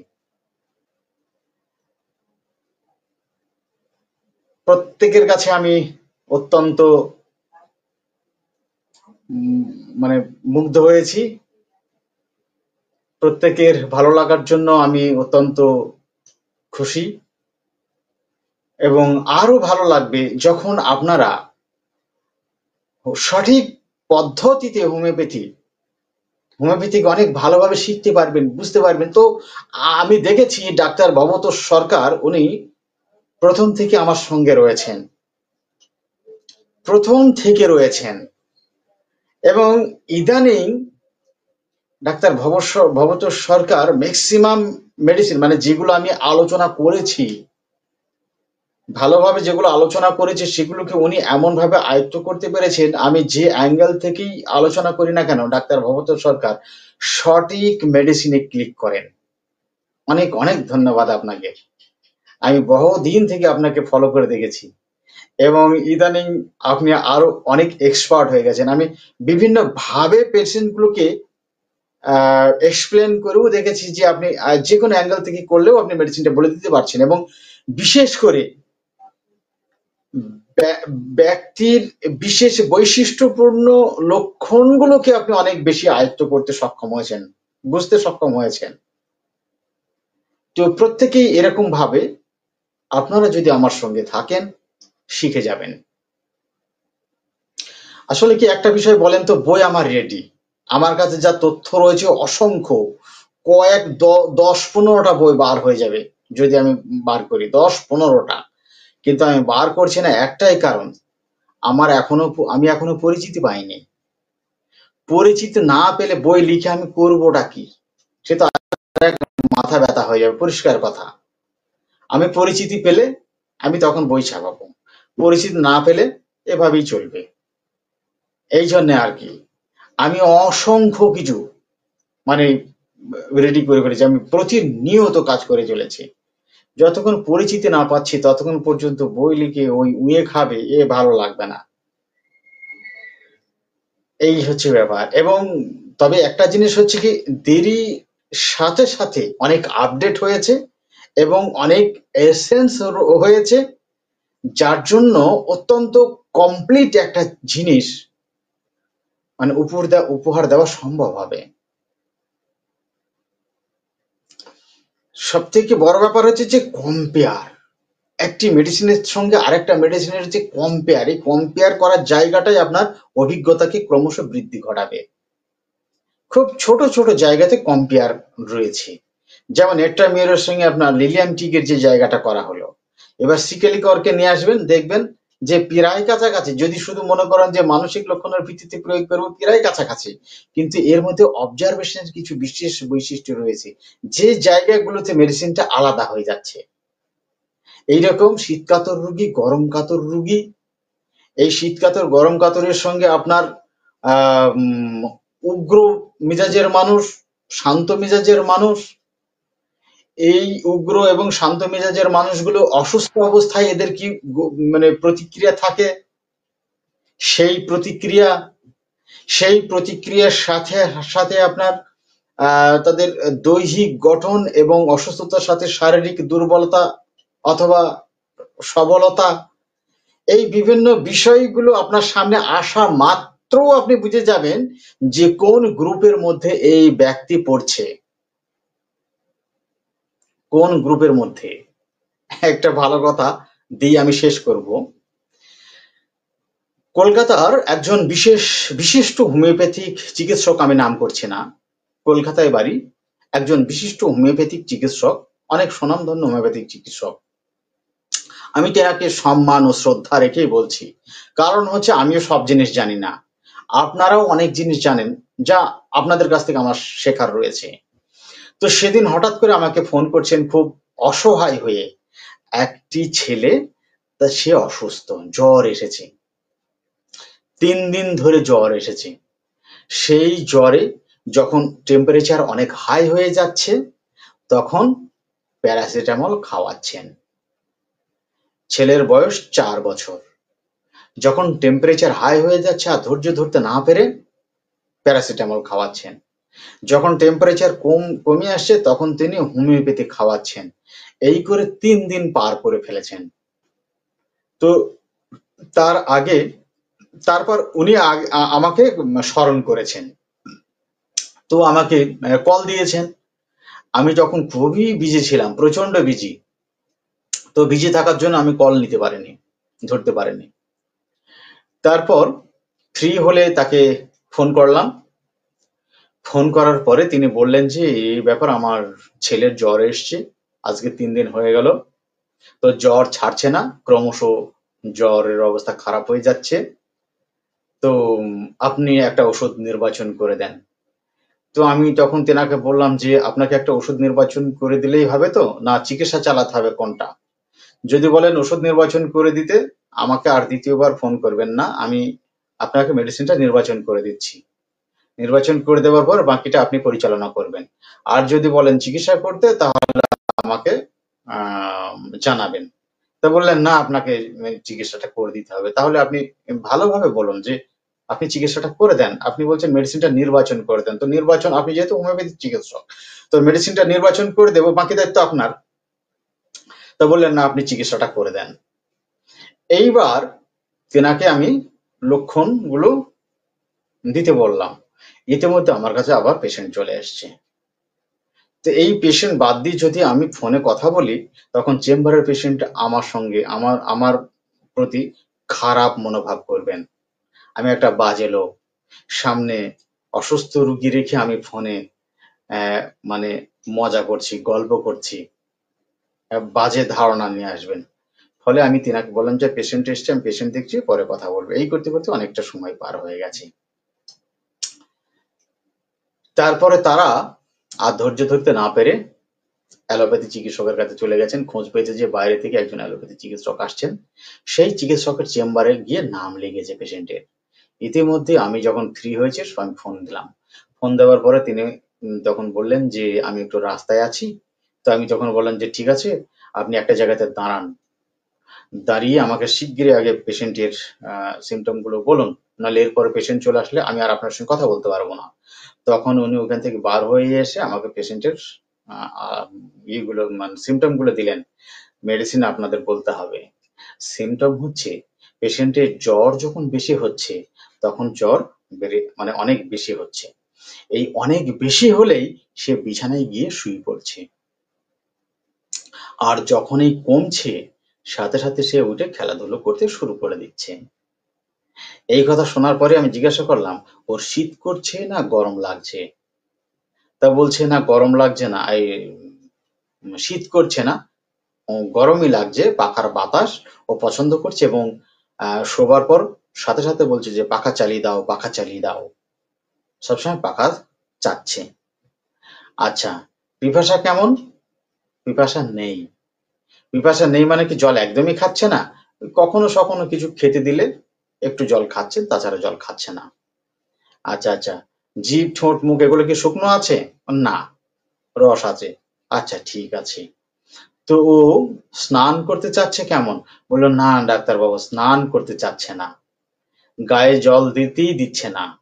প্রত্যেকের কাছে আমি অত্যন্ত মানে মুগ্ধ হয়েছি। প্রত্যেকের ভালো লাগার জন্য আমি অত্যন্ত খুশি। এবং আরও ভালো লাগবে যখন আপনারা সঠিক পদ্ধতিতে হোমিওপ্যাথি, হোমিওপ্যাথিক অনেক ভালোভাবে শিখতে পারবেন, বুঝতে পারবেন। তো আমি দেখেছি ডাক্তার ভবত সরকার, উনি প্রথম থেকে আমার সঙ্গে রয়েছেন। প্রথম থেকে রয়েছেন। এবং ইদানিং doctor Bhabat Sarkar maximum medicine মানে যেগুলো আমি আলোচনা করেছি, ভালোভাবে যেগুলো আলোচনা করেছে, সেগুলোকে উনি এমন ভাবে আয়ত্ত করতে পেরেছেন, আমি যে অ্যাঙ্গেল থেকেই আলোচনা করি না কেন, ডাক্তার ভবত সরকার সঠিক মেডিসিনে ক্লিক করেন। অনেক অনেক ধন্যবাদ আপনাকে। আমি বহুদিন থেকে আপনাকে ফলো করে দেখেছি। এবং ইদানিং আপনি আরও অনেক এক্সপার্ট হয়ে গেছেন। আমি বিভিন্ন ভাবে পেশেন্টগুলোকে এক্সপ্লেন করেও দেখেছি যে আপনি যে কোনো অ্যাঙ্গেল থেকে করলেও আপনি মেডিসিনটা বলে দিতে পারছেন এবং বিশেষ করে ব্যক্তির বিশেষ বৈশিষ্ট্যপূর্ণ লক্ষণগুলোকে আপনি অনেক বেশি আয়ত্ত করতে সক্ষম হয়েছেন, বুঝতে সক্ষম হয়েছেন। তো প্রত্যেকেই এরকম ভাবে আপনারা যদি আমার সঙ্গে থাকেন, শিখে যাবেন। আসলে কি একটা বিষয় বলেন তো, বই আমার রেডি আমার কাছে যা তথ্য রয়েছে, অসংখ্য। কয়েক দশ পনেরোটা বই বার হয়ে যাবে, যদি আমি বার করি, দশ পনেরোটা। কিন্তু আমি বার করছি না, একটাই কারণ, আমার এখনও আমি এখনও পরিচিতি পাইনি। পরিচিতি না পেলে বই লিখে আমি করবোটা কি? সে তো মাথা ব্যথা হয়ে যাবে, পরিষ্কার কথা। আমি পরিচিতি পেলে আমি তখন বই ছাপাবো। পরিচিতি না পেলে এভাবেই চলবে। এই জন্যে আর কি। আমি অসংখ্য কিছু মানে রেডি করে ফেলেছি। আমি প্রতিনিয়ত কাজ করে চলেছি। যতক্ষণ পরিচিতি না পাচ্ছি, ততক্ষণ পর্যন্ত বই লিখে ওই উয়ে খাবে, এ ভালো লাগবে না। এই হচ্ছে ব্যাপার। এবং তবে একটা জিনিস হচ্ছে কি দেরি সাথে সাথে অনেক আপডেট হয়েছে। এবং অনেক এসেন্স হয়েছে, যার জন্য অত্যন্ত কমপ্লিট একটা জিনিস মানে উপর উপহার দেওয়া সম্ভব হবে। সব থেকে বড় ব্যাপার হচ্ছে যে কম্পেয়ার একটি মেডিসিনের সঙ্গে আরেকটা মেডিসিনের যে কম্পেয়ার এই কম্পেয়ার করার জায়গাটাই আপনার অভিজ্ঞতাকে ক্রমশ বৃদ্ধি ঘটাবে। খুব ছোট ছোট জায়গাতে কম্পেয়ার রয়েছে। যেমন এট্রামিয়ারের সঙ্গে আপনার লিলিয়াম টিকের যে জায়গাটা করা হলো। এবার সিকেলিকরকে নিয়ে আসবেন, দেখবেন যে প্রায় কাছাকাছি, যদি শুধু মনে করেন যে মানসিক লক্ষণের ভিত্তিতে প্রয়োগ করব, প্রায় কাছাকাছি। কিন্তু এর মধ্যে অবজারভেশনের কিছু বিশেষ বৈশিষ্ট্য রয়েছে। যে জায়গাগুলোতে মেডিসিনটা আলাদা হয়ে যাচ্ছে। এইরকম শীতকাতর রুগী গরম কাতর রুগী, এই শীতকাতর গরম কাতরের সঙ্গে আপনার, আহ উগ্র মেজাজের মানুষ, শান্ত মেজাজের মানুষ এই উগ্র এবং শান্ত মেজাজের মানুষগুলো অসুস্থ অবস্থায় এদের কি মানে প্রতিক্রিয়া থাকে? সেই প্রতিক্রিয়া, সেই প্রতিক্রিয়ার সাথে সাথে আপনার তাদের দৈহিক গঠন এবং অসুস্থতার সাথে শারীরিক দুর্বলতা অথবা সবলতা, এই বিভিন্ন বিষয়গুলো আপনার সামনে আসা মাত্র আপনি বুঝে যাবেন যে কোন গ্রুপের মধ্যে এই ব্যক্তি পড়ছে। কোন গ্রুপের মধ্যে? একটা ভালো কথা দিয়ে আমি শেষ করব। কলকাতার একজন বিশেষ, বিশিষ্ট হোমিওপ্যাথিক চিকিৎসক আমি নাম করছি না। কলকাতায় বাড়ি একজন বিশিষ্ট হোমিওপ্যাথিক চিকিৎসক, অনেক স্বনামধন্য হোমিওপ্যাথিক চিকিৎসক। আমি তেনাকে সম্মান ও শ্রদ্ধা রেখেই বলছি। কারণ হচ্ছে আমিও সব জিনিস জানি না। আপনারাও অনেক জিনিস জানেন যা আপনাদের কাছ থেকে আমার শেখার রয়েছে। তো সেদিন হঠাৎ করে আমাকে ফোন করছেন খুব অসহায় হয়ে। একটি ছেলে, তা সে অসুস্থ, জ্বর এসেছে। তিন দিন ধরে জ্বর এসেছে। সেই জ্বরে যখন টেম্পারেচার অনেক হাই হয়ে যাচ্ছে, তখন প্যারাসিটামল খাওয়াচ্ছেন। ছেলের বয়স চার বছর। যখন টেম্পারেচার হাই হয়ে যাচ্ছে আর ধৈর্য ধরতে না পেরে প্যারাসিটামল খাওয়াচ্ছেন। যখন টেম্পারেচার কম, কমে আসছে, তখন তিনি হোমিওপ্যাথি খাওয়াচ্ছেন। এই করে তিন দিন পার করে ফেলেছেন। তো তার আগে, তারপর উনি আমাকে স্মরণ করেছেন। তো আমাকে কল দিয়েছেন। আমি যখন খুবই বিজি ছিলাম প্রচণ্ড বিজি তো বিজি থাকার জন্য আমি কল নিতে পারিনি, ধরতে পারিনি। তারপর ফ্রি হলে তাকে ফোন করলাম। ফোন করার পরে তিনি বললেন যে, এই ব্যাপার আমার ছেলের জ্বর এসছে, আজকে তিন দিন হয়ে গেল। তো জ্বর ছাড়ছে না, ক্রমশ জ্বরের অবস্থা খারাপ হয়ে যাচ্ছে। তো, আপনি একটা ওষুধ নির্বাচন করে দেন। তো আমি তখন তেনাকে বললাম যে, আপনাকে একটা ওষুধ নির্বাচন করে দিলেই হবে তো? না, চিকিৎসা চালাতে হবে কোনটা? যদি বলেন ওষুধ নির্বাচন করে দিতে, আমাকে আর দ্বিতীয়বার ফোন করবেন না, আমি আপনাকে মেডিসিনটা নির্বাচন করে দিচ্ছি। নির্বাচন করে দেওয়ার পর বাকিটা আপনি পরিচালনা করবেন। আর যদি বলেন চিকিৎসা করতে, তাহলে আমাকে জানাবেন। তা বললেন, না, আপনাকে চিকিৎসাটা করে দিতে হবে। তাহলে আপনি ভালোভাবে বলুন যে, আপনি চিকিৎসাটা করে দেন। আপনি বলছেন, মেডিসিনটা নির্বাচন করে দেন। তো নির্বাচন, আপনি যেহেতু হোমিওপ্যাথি চিকিৎসক, তো মেডিসিনটা নির্বাচন করে দেবো, বাকি দায়িত্ব আপনার। তা বললেন, না, আপনি চিকিৎসাটা করে দেন। এইবার তেনাকে আমি লক্ষণগুলো দিতে বললাম। ইতিমধ্যে আমার কাছে আবার পেশেন্ট চলে এসছে। তো এই পেশেন্ট বাদ দিয়ে যদি আমি ফোনে কথা বলি, তখন চেম্বারের পেশেন্ট আমার সঙ্গে, আমার আমার প্রতি খারাপ মনোভাব করবেন। আমি একটা বাজে লোক। সামনে অসুস্থ রুগী রেখে আমি ফোনে মানে মজা করছি, গল্প করছি। বাজে ধারণা নিয়ে আসবেন। ফলে আমি তিনাকে বললাম যে পেশেন্ট এসছে, আমি পেশেন্ট দেখছি, পরে কথা বলব। এই করতে করতে অনেকটা সময় পার হয়ে গেছে। তারপরে তারা আর ধৈর্য ধরতে না পেরে অ্যালোপ্যাথি চিকিৎসকের কাছে চলে গেছেন। খোঁজ পেয়েছে যে বাইরে থেকে একজন অ্যালোপ্যাথি চিকিৎসক আসছেন। সেই চিকিৎসকের চেম্বারে গিয়ে নাম লেগেছে পেশেন্টের। ইতিমধ্যে আমি যখন ফ্রি হয়েছে আমি ফোন দিলাম। ফোন দেওয়ার পরে তিনি তখন বললেন যে, আমি একটু রাস্তায় আছি। তো আমি যখন বললাম যে, ঠিক আছে, আপনি একটা জায়গাতে দাঁড়ান। দাঁড়িয়ে আমাকে শিগগিরই আগে পেশেন্টের সিমটমগুলো বলুন। নাহলে এরপরে পেশেন্ট চলে আসলে আমি আর আপনার সঙ্গে কথা বলতে পারব না। তখন উনি ওখান থেকে বার হয়ে এসে আমাকে পেশেন্টের ইয়েগুলো মানে সিমটমগুলো দিলেন। মেডিসিন আপনাদের বলতে হবে। সিমটম হচ্ছে পেশেন্টের জ্বর যখন বেশি হচ্ছে, তখন জ্বর বেড়ে মানে অনেক বেশি হচ্ছে। এই অনেক বেশি হলেই সে বিছানায় গিয়ে শুয়ে পড়ছে। আর যখনই কমছে, সাথে সাথে সে উঠে খেলাধুলো করতে শুরু করে দিচ্ছে। এই কথা শোনার পরে আমি জিজ্ঞাসা করলাম, ওর শীত করছে না গরম লাগছে? তা বলছে, না, গরম লাগছে না, এই শীত করছে না। গরমই লাগছে, পাখার বাতাস ও পছন্দ করছে এবং শোবার পর সাথে সাথে বলছে যে, পাখা চালিয়ে দাও, পাখা চালিয়ে দাও। সবসময় পাখা চাচ্ছে। আচ্ছা পিপাসা কেমন? পিপাসা নেই। পিপাসা নেই মানে কি জল একদমই খাচ্ছে না? কখনো সখনো কিছু খেতে দিলে একটু জল খাচ্ছে, তাছাড়া জল খাচ্ছে না। আচ্ছা আচ্ছা। জিভ ঠোঁট, মুখ, এগুলো কি শুকনো আছে? না, রস আছে। আচ্ছা ঠিক আছে। তো ও স্নান করতে চাচ্ছে কেমন? বলল, না ডাক্তার বাবু স্নান করতে চাচ্ছে না। গায়ে জল দিতেই দিচ্ছে না।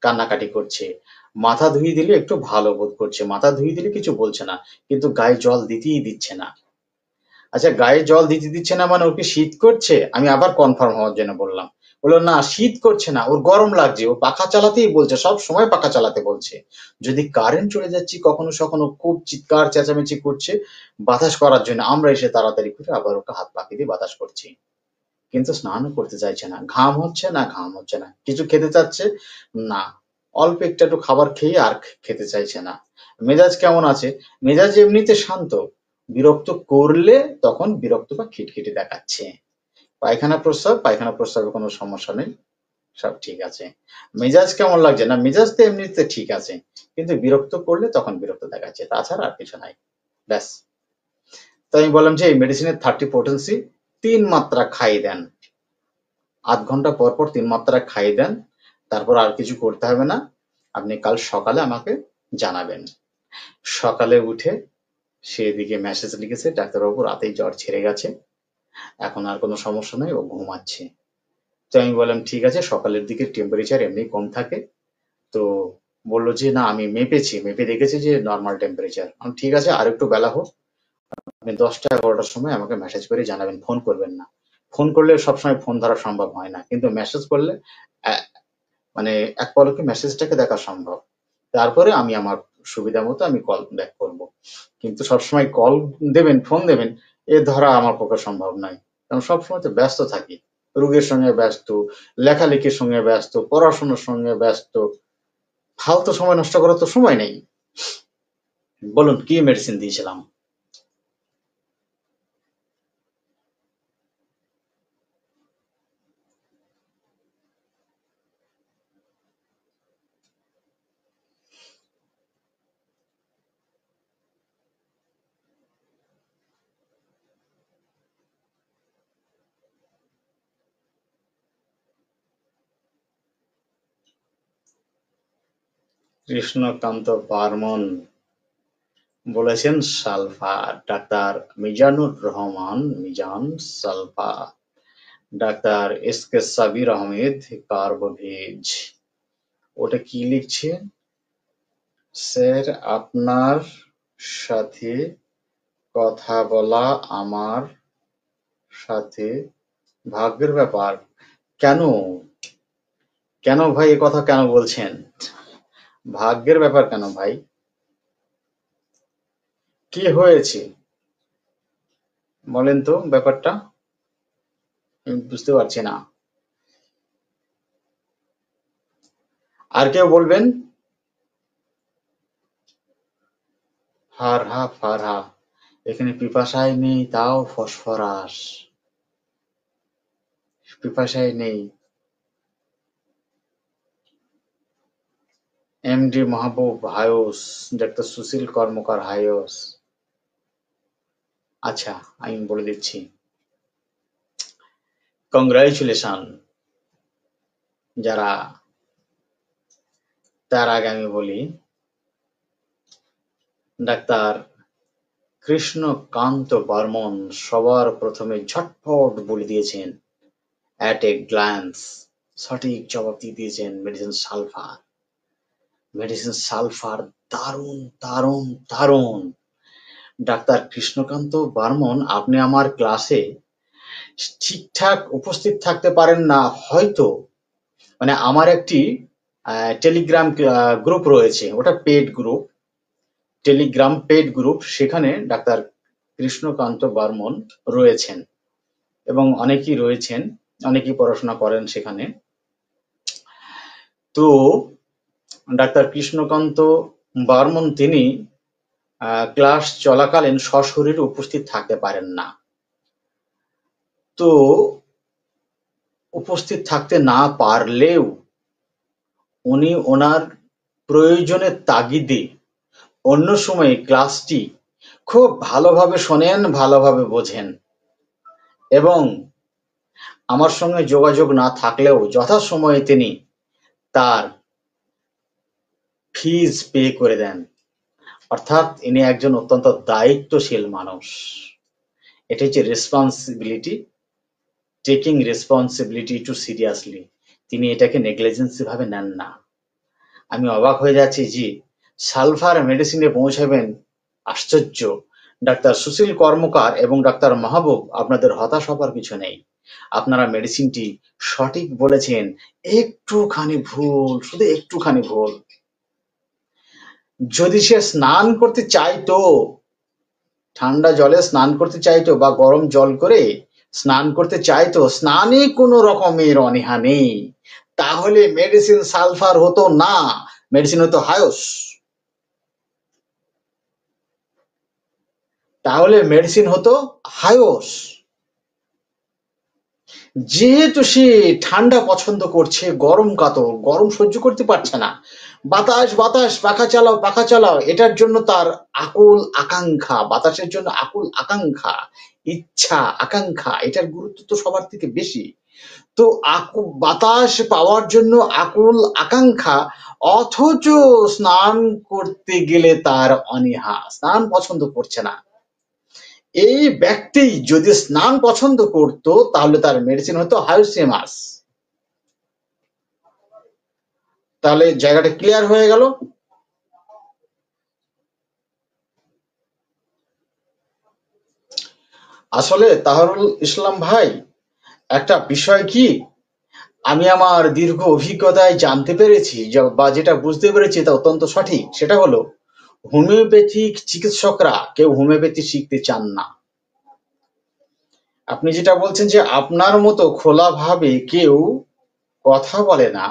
কান্নাকাটি করছে। মাথা ধুয়ে দিলে একটু ভালো বোধ করছে। মাথা ধুয়ে দিলে কিছু বলছে না, কিন্তু গায়ে জল দিতেই দিচ্ছে না। আচ্ছা গায়ে জল দিতে দিচ্ছে না মানে ওকে শীত করছে? আমি আবার কনফার্ম হওয়ার জন্য বললাম। বলল, না, শীত করছে না, ওর গরম লাগছে, ও পাখা চালাতেই বলছে, সব সময় পাখা চালাতে বলছে। যদি কারেন্ট চলে যাচ্ছি, কখনো সখনো খুব চিৎকার, চেঁচামেচি করছে, বাতাস করার জন্য আমরা এসে তাড়াতাড়ি করে আবার ওকে হাত পাখি দিয়ে বাতাস করছি। কিন্তু স্নানও করতে চাইছে না, ঘাম হচ্ছে না, ঘাম হচ্ছে না। কিছু খেতে চাচ্ছে? না, অল্প একটু খাবার খেয়ে আর খেতে চাইছে না। মেজাজ কেমন আছে? মেজাজ এমনিতে শান্ত। বিরক্ত করলে তখন বিরক্ত বা খিটখিটে দেখাচ্ছে। পায়খানা প্রস্রাব, পায়খানা প্রস্রাবে কোনো সমস্যা নেই, সব ঠিক আছে। মেজাজ কেমন লাগছে? না, মেজাজ তো এমনিতে ঠিক আছে, কিন্তু বিরক্ত করলে তখন বিরক্ত দেখাচ্ছে, তাছাড়া আর কিছু নাই। ব্যাস। তো আমি বললাম যে, এই মেডিসিনের থার্টি পোটেন্সি তিন মাত্রা খাইয়ে দেন। আধ ঘণ্টা পর পর তিন মাত্রা খাইয়ে দেন, তারপর আর কিছু করতে হবে না। আপনি কাল সকালে আমাকে জানাবেন। সকালে উঠে সে এদিকে মেসেজ লিখেছে, ডাক্তারবাবু রাতেই জ্বর ছেড়ে গেছে। এখন আর কোনো সমস্যা নেই, ও ঘুমাচ্ছে। তো আমি বললাম, ঠিক আছে, সকালের দিকে টেম্পারেচার এমনি কম থাকে। তো বলল যে, না, আমি মেপেছি, মেপে দেখেছি যে নর্মাল টেম্পারেচার আমি ঠিক আছে, আর একটু বেলা হোক। আপনি দশটা, এগারোটার সময় আমাকে মেসেজ করে জানাবেন ফোন করবেন না। ফোন করলে সবসময় ফোন ধরা সম্ভব হয় না, কিন্তু মেসেজ করলে মানে এক পলকে মেসেজটাকে দেখা সম্ভব। তারপরে আমি আমার সুবিধা মতো আমি কল ব্যাক করব। কিন্তু সবসময় কল দেবেন ফোন দেবেন, এ ধরা আমার পক্ষে সম্ভব নয়। কারণ সবসময় তো ব্যস্ত থাকি। রোগের সঙ্গে ব্যস্ত, লেখালেখির সঙ্গে ব্যস্ত, পড়াশোনার সঙ্গে ব্যস্ত। ফালতু সময় নষ্ট করার তো সময় নেই। বলুন, কি মেডিসিন দিয়েছিলাম? কৃষ্ণকান্ত বর্মন বলেছেন sulphur doctor Mizanur Rahman, Mizan sulphur doctor S K Sabir Ahmed, Carbo veg. ওটা কি লিখছে? স্যার, আপনার সাথে কথা বলা আমার সাথে ভাগ্যের ব্যাপার। কেন? কেন ভাই এ কথা কেন বলছেন? ভাগ্যের ব্যাপার কেন ভাই? কি হয়েছে? বলেন তো ব্যাপারটা। বুঝতে পারছি না। আর কেউ বলবেন? ফারহা ফারহা, এখানে পিপাসায় নেই, তাও ফসফরাস। পিপাসায় নেই। MD Mahbub hyos doctor Sushil Karmakar hyos আচ্ছা আমি বলে দিচ্ছি। কংগ্রাচুলেশন যারা, তার আগে আমি বলি, ডাক্তার কৃষ্ণকান্ত বর্মন সবার প্রথমে ঝটপট বলে দিয়েছেন অ্যাট এ গ্ল্যান্স সঠিক জবাব দিয়ে দিয়েছেন মেডিসিন সালফার মেডিসিন সালফার, দারুণ দারুণ দারুণ। ডাক্তার কৃষ্ণকান্ত বর্মন, আপনি আমার ক্লাসে ঠিকঠাক উপস্থিত থাকতে পারেন না, হয়তো। মানে আমার একটি টেলিগ্রাম গ্রুপ রয়েছে, ওটা paid group. Telegram paid group, সেখানে ডাক্তার কৃষ্ণকান্ত বর্মন রয়েছেন এবং অনেকেই রয়েছেন, অনেকেই পড়াশোনা করেন সেখানে। তো ডাক্তার কৃষ্ণকান্ত বর্মন তিনি ক্লাস চলাকালীন সশরীরে উপস্থিত থাকতে পারেন না। তো উপস্থিত থাকতে না পারলেও উনি ওনার প্রয়োজনের তাগিদে অন্য সময়ে ক্লাসটি খুব ভালোভাবে শোনেন, ভালোভাবে বোঝেন এবং আমার সঙ্গে যোগাযোগ না থাকলেও যথাসময়ে তিনি তার ফিজ পে করে দেন। অর্থাৎ ইনি একজন অত্যন্ত দায়িত্বশীল মানুষ। এটা হচ্ছে responsibility taking responsibility to seriously তিনি এটাকে নেগলিজেন্সি ভাবে নেন না। আমি অবাক হয়ে যাচ্ছি যে সালফার মেডিসিনে পৌঁছাবেন, আশ্চর্য। ডাক্তার সুশীল কর্মকার এবং ডাক্তার মাহবুব, আপনাদের হতাশ হবার কিছু নেই। আপনারা মেডিসিনটি সঠিক বলেছেন, একটুখানি ভুল, শুধু একটুখানি ভুল। যদি সে স্নান করতে চাইতো, ঠান্ডা জলে স্নান করতে চাইতো বা গরম জল করে স্নান করতে চাইতো, স্নানে কোনো রকমের অনীহা নেই। তাহলে মেডিসিন সালফার হতো না মেডিসিন হতো হায়স। তাহলে মেডিসিন হতো হায়স। যেহেতু সে ঠান্ডা পছন্দ করছে, গরম কাতর, গরম সহ্য করতে পারছে না বাতাস বাতাস, পাখা চালাও পাখা চালাও। এটার জন্য তার আকুল আকাঙ্ক্ষা, বাতাসের জন্য আকুল আকাঙ্ক্ষা, ইচ্ছা, আকাঙ্ক্ষা, এটার গুরুত্ব তো সবার থেকে বেশি। তো আকু, বাতাস পাওয়ার জন্য আকুল আকাঙ্ক্ষা, অথচ স্নান করতে গেলে তার অনীহা, স্নান পছন্দ করছে না। এই ব্যক্তি যদি স্নান পছন্দ করত, তাহলে তার মেডিসিন হতো হাইসেমাস তাহলে জায়গাটা ক্লিয়ার হয়ে গেল। আসলে তাহরুল ইসলাম ভাই, একটা বিষয় কি? আমি আমার দীর্ঘ অভিজ্ঞতায় জানতে পেরেছি বা যেটা বুঝতে পেরেছি তা অত্যন্ত সঠিক, সেটা হলো হোমিওপ্যাথিক চিকিৎসকরা কেউ হোমিওপ্যাথি শিখতে চান না। আপনি যেটা বলছেন যে আপনার মতো খোলাভাবে কেউ কথা বলে না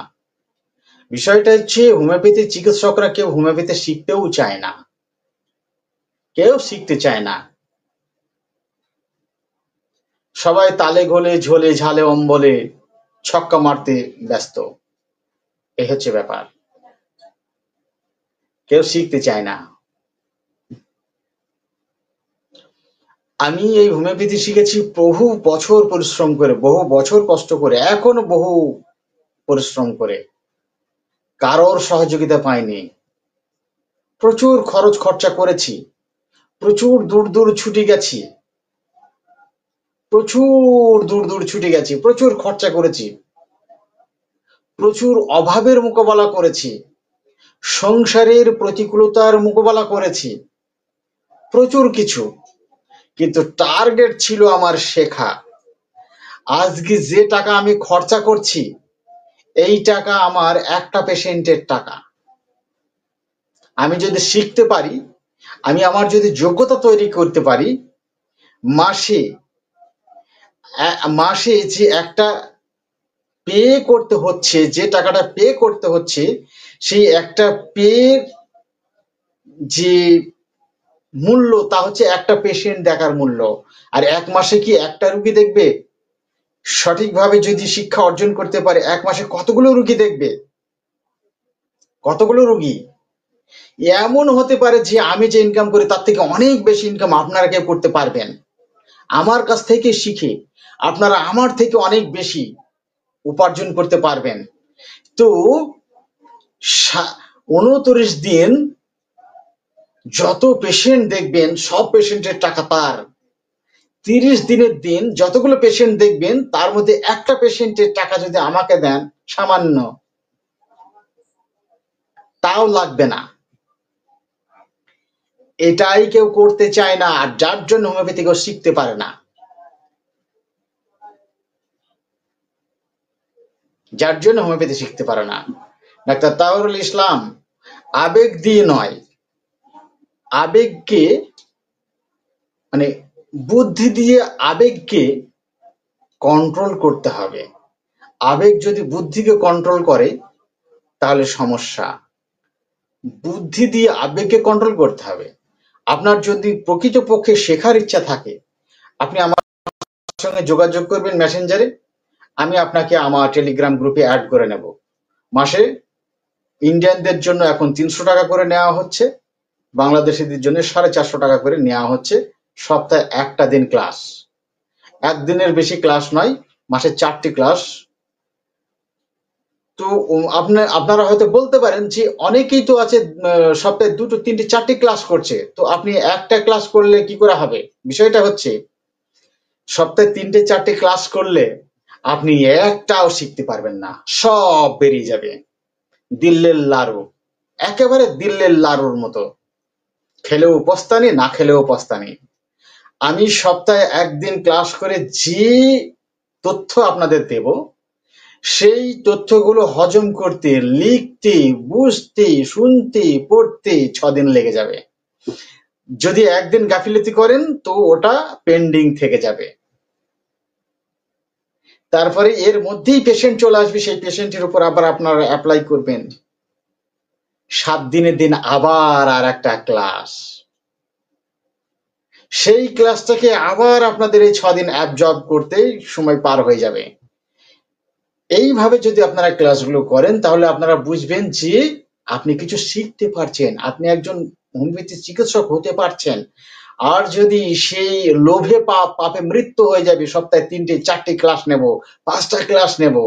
বিষয়টা হচ্ছে হোমিওপ্যাথি চিকিৎসকরা কেউ হোমিওপ্যাথি শিখতেও চায় না। কেউ শিখতে চায় না। সবাই তালে গোলে, ঝোলে, ঝালে, অম্বলে ছক্কা মারতে ব্যস্ত। এ হচ্ছে ব্যাপার। কেউ শিখতে চায় না। আমি এই হোমিওপ্যাথি শিখেছি বহু বছর পরিশ্রম করে, বহু বছর কষ্ট করে, এখনও বহু পরিশ্রম করে। কারোর সহযোগিতা পাইনি। প্রচুর খরচ খরচা করেছি। প্রচুর দূর দূর ছুটি গেছি। প্রচুর দূর দূর ছুটে গেছি, প্রচুর খরচা করেছি। প্রচুর অভাবের মোকাবেলা করেছি। সংসারের প্রতিকূলতার মোকাবেলা করেছি। প্রচুর কিছু। কিন্তু টার্গেট ছিল আমার শেখা। আজকে যে টাকা আমি খরচা করছি এই টাকা আমার একটা পেশেন্টের টাকা। আমি যদি শিখতে পারি, আমি আমার যদি যোগ্যতা তৈরি করতে পারি, মাসে মাসে যে একটা পে করতে হচ্ছে, যে টাকাটা পে করতে হচ্ছে, সেই একটা পে যে মূল্য, তা হচ্ছে একটা পেশেন্ট দেখার মূল্য। আর এক মাসে কি একটা রুগী দেখবে? সঠিকভাবে যদি শিক্ষা অর্জন করতে পারে, এক মাসে কতগুলো রুগী দেখবে? কতগুলো রুগী? এমন হতে পারে যে আমি যে ইনকাম করি, তার থেকে অনেক বেশি ইনকাম আপনারা কেউ করতে পারবেন। আমার কাছ থেকে শিখে আপনারা আমার থেকে অনেক বেশি উপার্জন করতে পারবেন। তো উনত্রিশ দিন যত পেশেন্ট দেখবেন, সব পেশেন্টের টাকা তার। তিরিশ দিনের দিন যতগুলো পেশেন্ট দেখবেন, তার মধ্যে একটা পেশেন্টের টাকা যদি আমাকে দেন, সামান্য। তাও লাগবে না। এটাই কেউ করতে চায় না, আর যার জন্য হোমিওপ্যাথি কেউ শিখতে পারে না। যার জন্য হোমিওপ্যাথি শিখতে পারে না। ডাক্তার তাহরুল ইসলাম, আবেগ দিয়ে নয়। আবেগকে মানে বুদ্ধি দিয়ে আবেগকে কন্ট্রোল করতে হবে। আবেগ যদি বুদ্ধিকে কন্ট্রোল করে, তাহলে সমস্যা। বুদ্ধি দিয়ে আবেগকে কন্ট্রোল করতে হবে। আপনার যদি প্রকৃতপক্ষে শেখার ইচ্ছা থাকে, আপনি আমার সঙ্গে যোগাযোগ করবেন মেসেঞ্জারে আমি আপনাকে আমার টেলিগ্রাম গ্রুপে অ্যাড করে নেব। মাসে ইন্ডিয়ানদের জন্য এখন তিনশো টাকা করে নেওয়া হচ্ছে, বাংলাদেশিদের জন্য সাড়ে চারশো টাকা করে নেওয়া হচ্ছে। সপ্তাহে একটা দিন ক্লাস। একদিনের বেশি ক্লাস নয়, মাসে চারটি ক্লাস। তো আপনার, আপনারা হয়তো বলতে পারেন যে অনেকেই তো আছে সপ্তাহে দুটো, তিনটে, চারটি ক্লাস করছে। তো আপনি একটা ক্লাস করলে কি করে হবে? বিষয়টা হচ্ছে, সপ্তাহে তিনটে, চারটে ক্লাস করলে আপনি একটাও শিখতে পারবেন না। সব বেরিয়ে যাবে। দিল্লের লাড়ু একেবারে দিল্লের লাড়ুর মতো। খেলেও পস্তানি, না খেলেও পস্তানি। আমি সপ্তাহে একদিন ক্লাস করে যে তথ্য আপনাদের দেব, সেই তথ্যগুলো হজম করতে, লিখতে, বুঝতে, শুনতে, পড়তে ছদিন লেগে যাবে। যদি একদিন গাফিলতি করেন, তো ওটা পেন্ডিং থেকে যাবে। তারপরে এর মধ্যেই পেশেন্ট চলে আসবে, সেই পেশেন্টের উপর আবার আপনারা অ্যাপ্লাই করবেন। সাত দিনের দিন আবার আর একটা ক্লাস সেই ক্লাসটাকে আবার আপনাদের এই ছদিন অ্যাবজর্ব করতে সময় পার হয়ে যাবে। এইভাবে যদি আপনারা ক্লাসগুলো করেন, তাহলে আপনারা বুঝবেন যে আপনি কিছু শিখতে পারছেন, আপনি একজন হোমিওপ্যাথি চিকিৎসক হতে পারছেন। আর যদি সেই লোভে পাপ, পাপে মৃত্যু হয়ে যাবে, সপ্তাহে তিনটে, চারটে ক্লাস নেব, পাঁচটা ক্লাস নেব,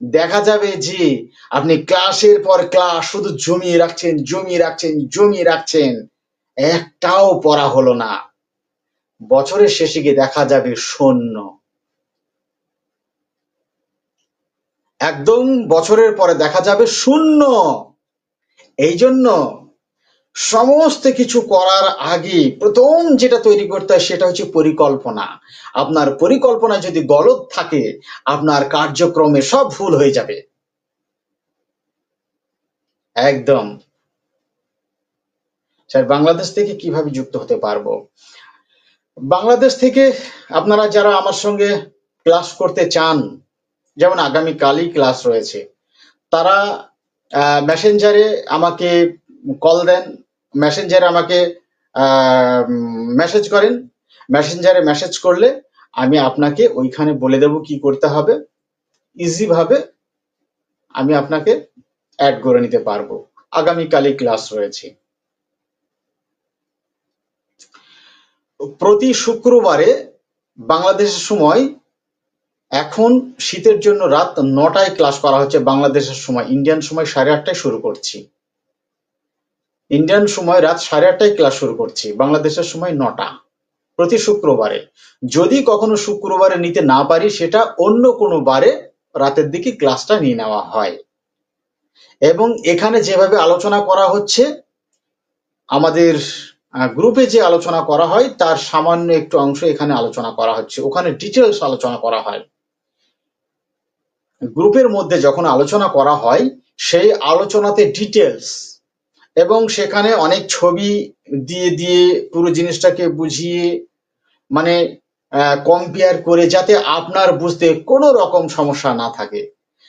দেখা যাবে যে আপনি ক্লাসের পর ক্লাস শুধু জমিয়ে রাখছেন জমিয়ে রাখছেন জমিয়ে রাখছেন। একটাও পড়া হলো না। বছরের শেষে গিয়ে দেখা যাবে শূন্য। একদম বছরের পরে দেখা যাবে শূন্য। এই জন্য সমস্ত কিছু করার আগে প্রথম যেটা তৈরি করতে হয় সেটা হচ্ছে পরিকল্পনা। আপনার পরিকল্পনা যদি গলত থাকে, আপনার কার্যক্রমে সব ভুল হয়ে যাবে। একদম। স্যার, বাংলাদেশ থেকে কীভাবে যুক্ত হতে পারব? বাংলাদেশ থেকে আপনারা যারা আমার সঙ্গে ক্লাস করতে চান, যেমন আগামী কালই ক্লাস রয়েছে, তারা মেসেঞ্জারে আমাকে কল দেন, মেসেঞ্জারে আমাকে মেসেজ করেন, মেসেঞ্জারে মেসেজ করলে আমি আপনাকে ওইখানে বলে দেব কি করতে হবে। ইজি ভাবে আমি আপনাকে অ্যাড করে নিতে পারব। আগামীকালই ক্লাস রয়েছে। প্রতি শুক্রবারে বাংলাদেশের সময়, এখন শীতের জন্য রাত নটায় ক্লাস করা হচ্ছে বাংলাদেশের সময়। ইন্ডিয়ান সময় সাড়ে আটটায় শুরু করছি। ইন্ডিয়ান সময় রাত সাড়ে আটটায় ক্লাস শুরু করছি, বাংলাদেশের সময় নটা, প্রতি শুক্রবারে। যদি কখনো শুক্রবারে নিতে না পারি, সেটা অন্য কোনো বারে রাতের দিকে ক্লাসটা নিয়ে নেওয়া হয়। এবং এখানে যেভাবে আলোচনা করা হচ্ছে, আমাদের গ্রুপে যে আলোচনা করা হয়, তার সামান্য একটু অংশ এখানে আলোচনা করা হচ্ছে। ওখানে ডিটেলস আলোচনা করা হয়। গ্রুপের মধ্যে যখন আলোচনা করা হয়, সেই আলোচনাতে ডিটেলস এবং সেখানে অনেক ছবি দিয়ে দিয়ে পুরো জিনিসটাকে বুঝিয়ে মানে কম্পেয়ার করে যাতে আপনার বুঝতে কোনো রকম সমস্যা না থাকে।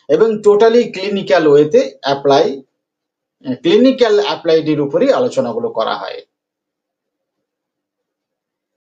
এবং টোটালি ক্লিনিক্যাল ওয়েতে অ্যাপ্লাই ক্লিনিক্যাল অ্যাপ্লাইডের উপরেই আলোচনাগুলো করা হয়।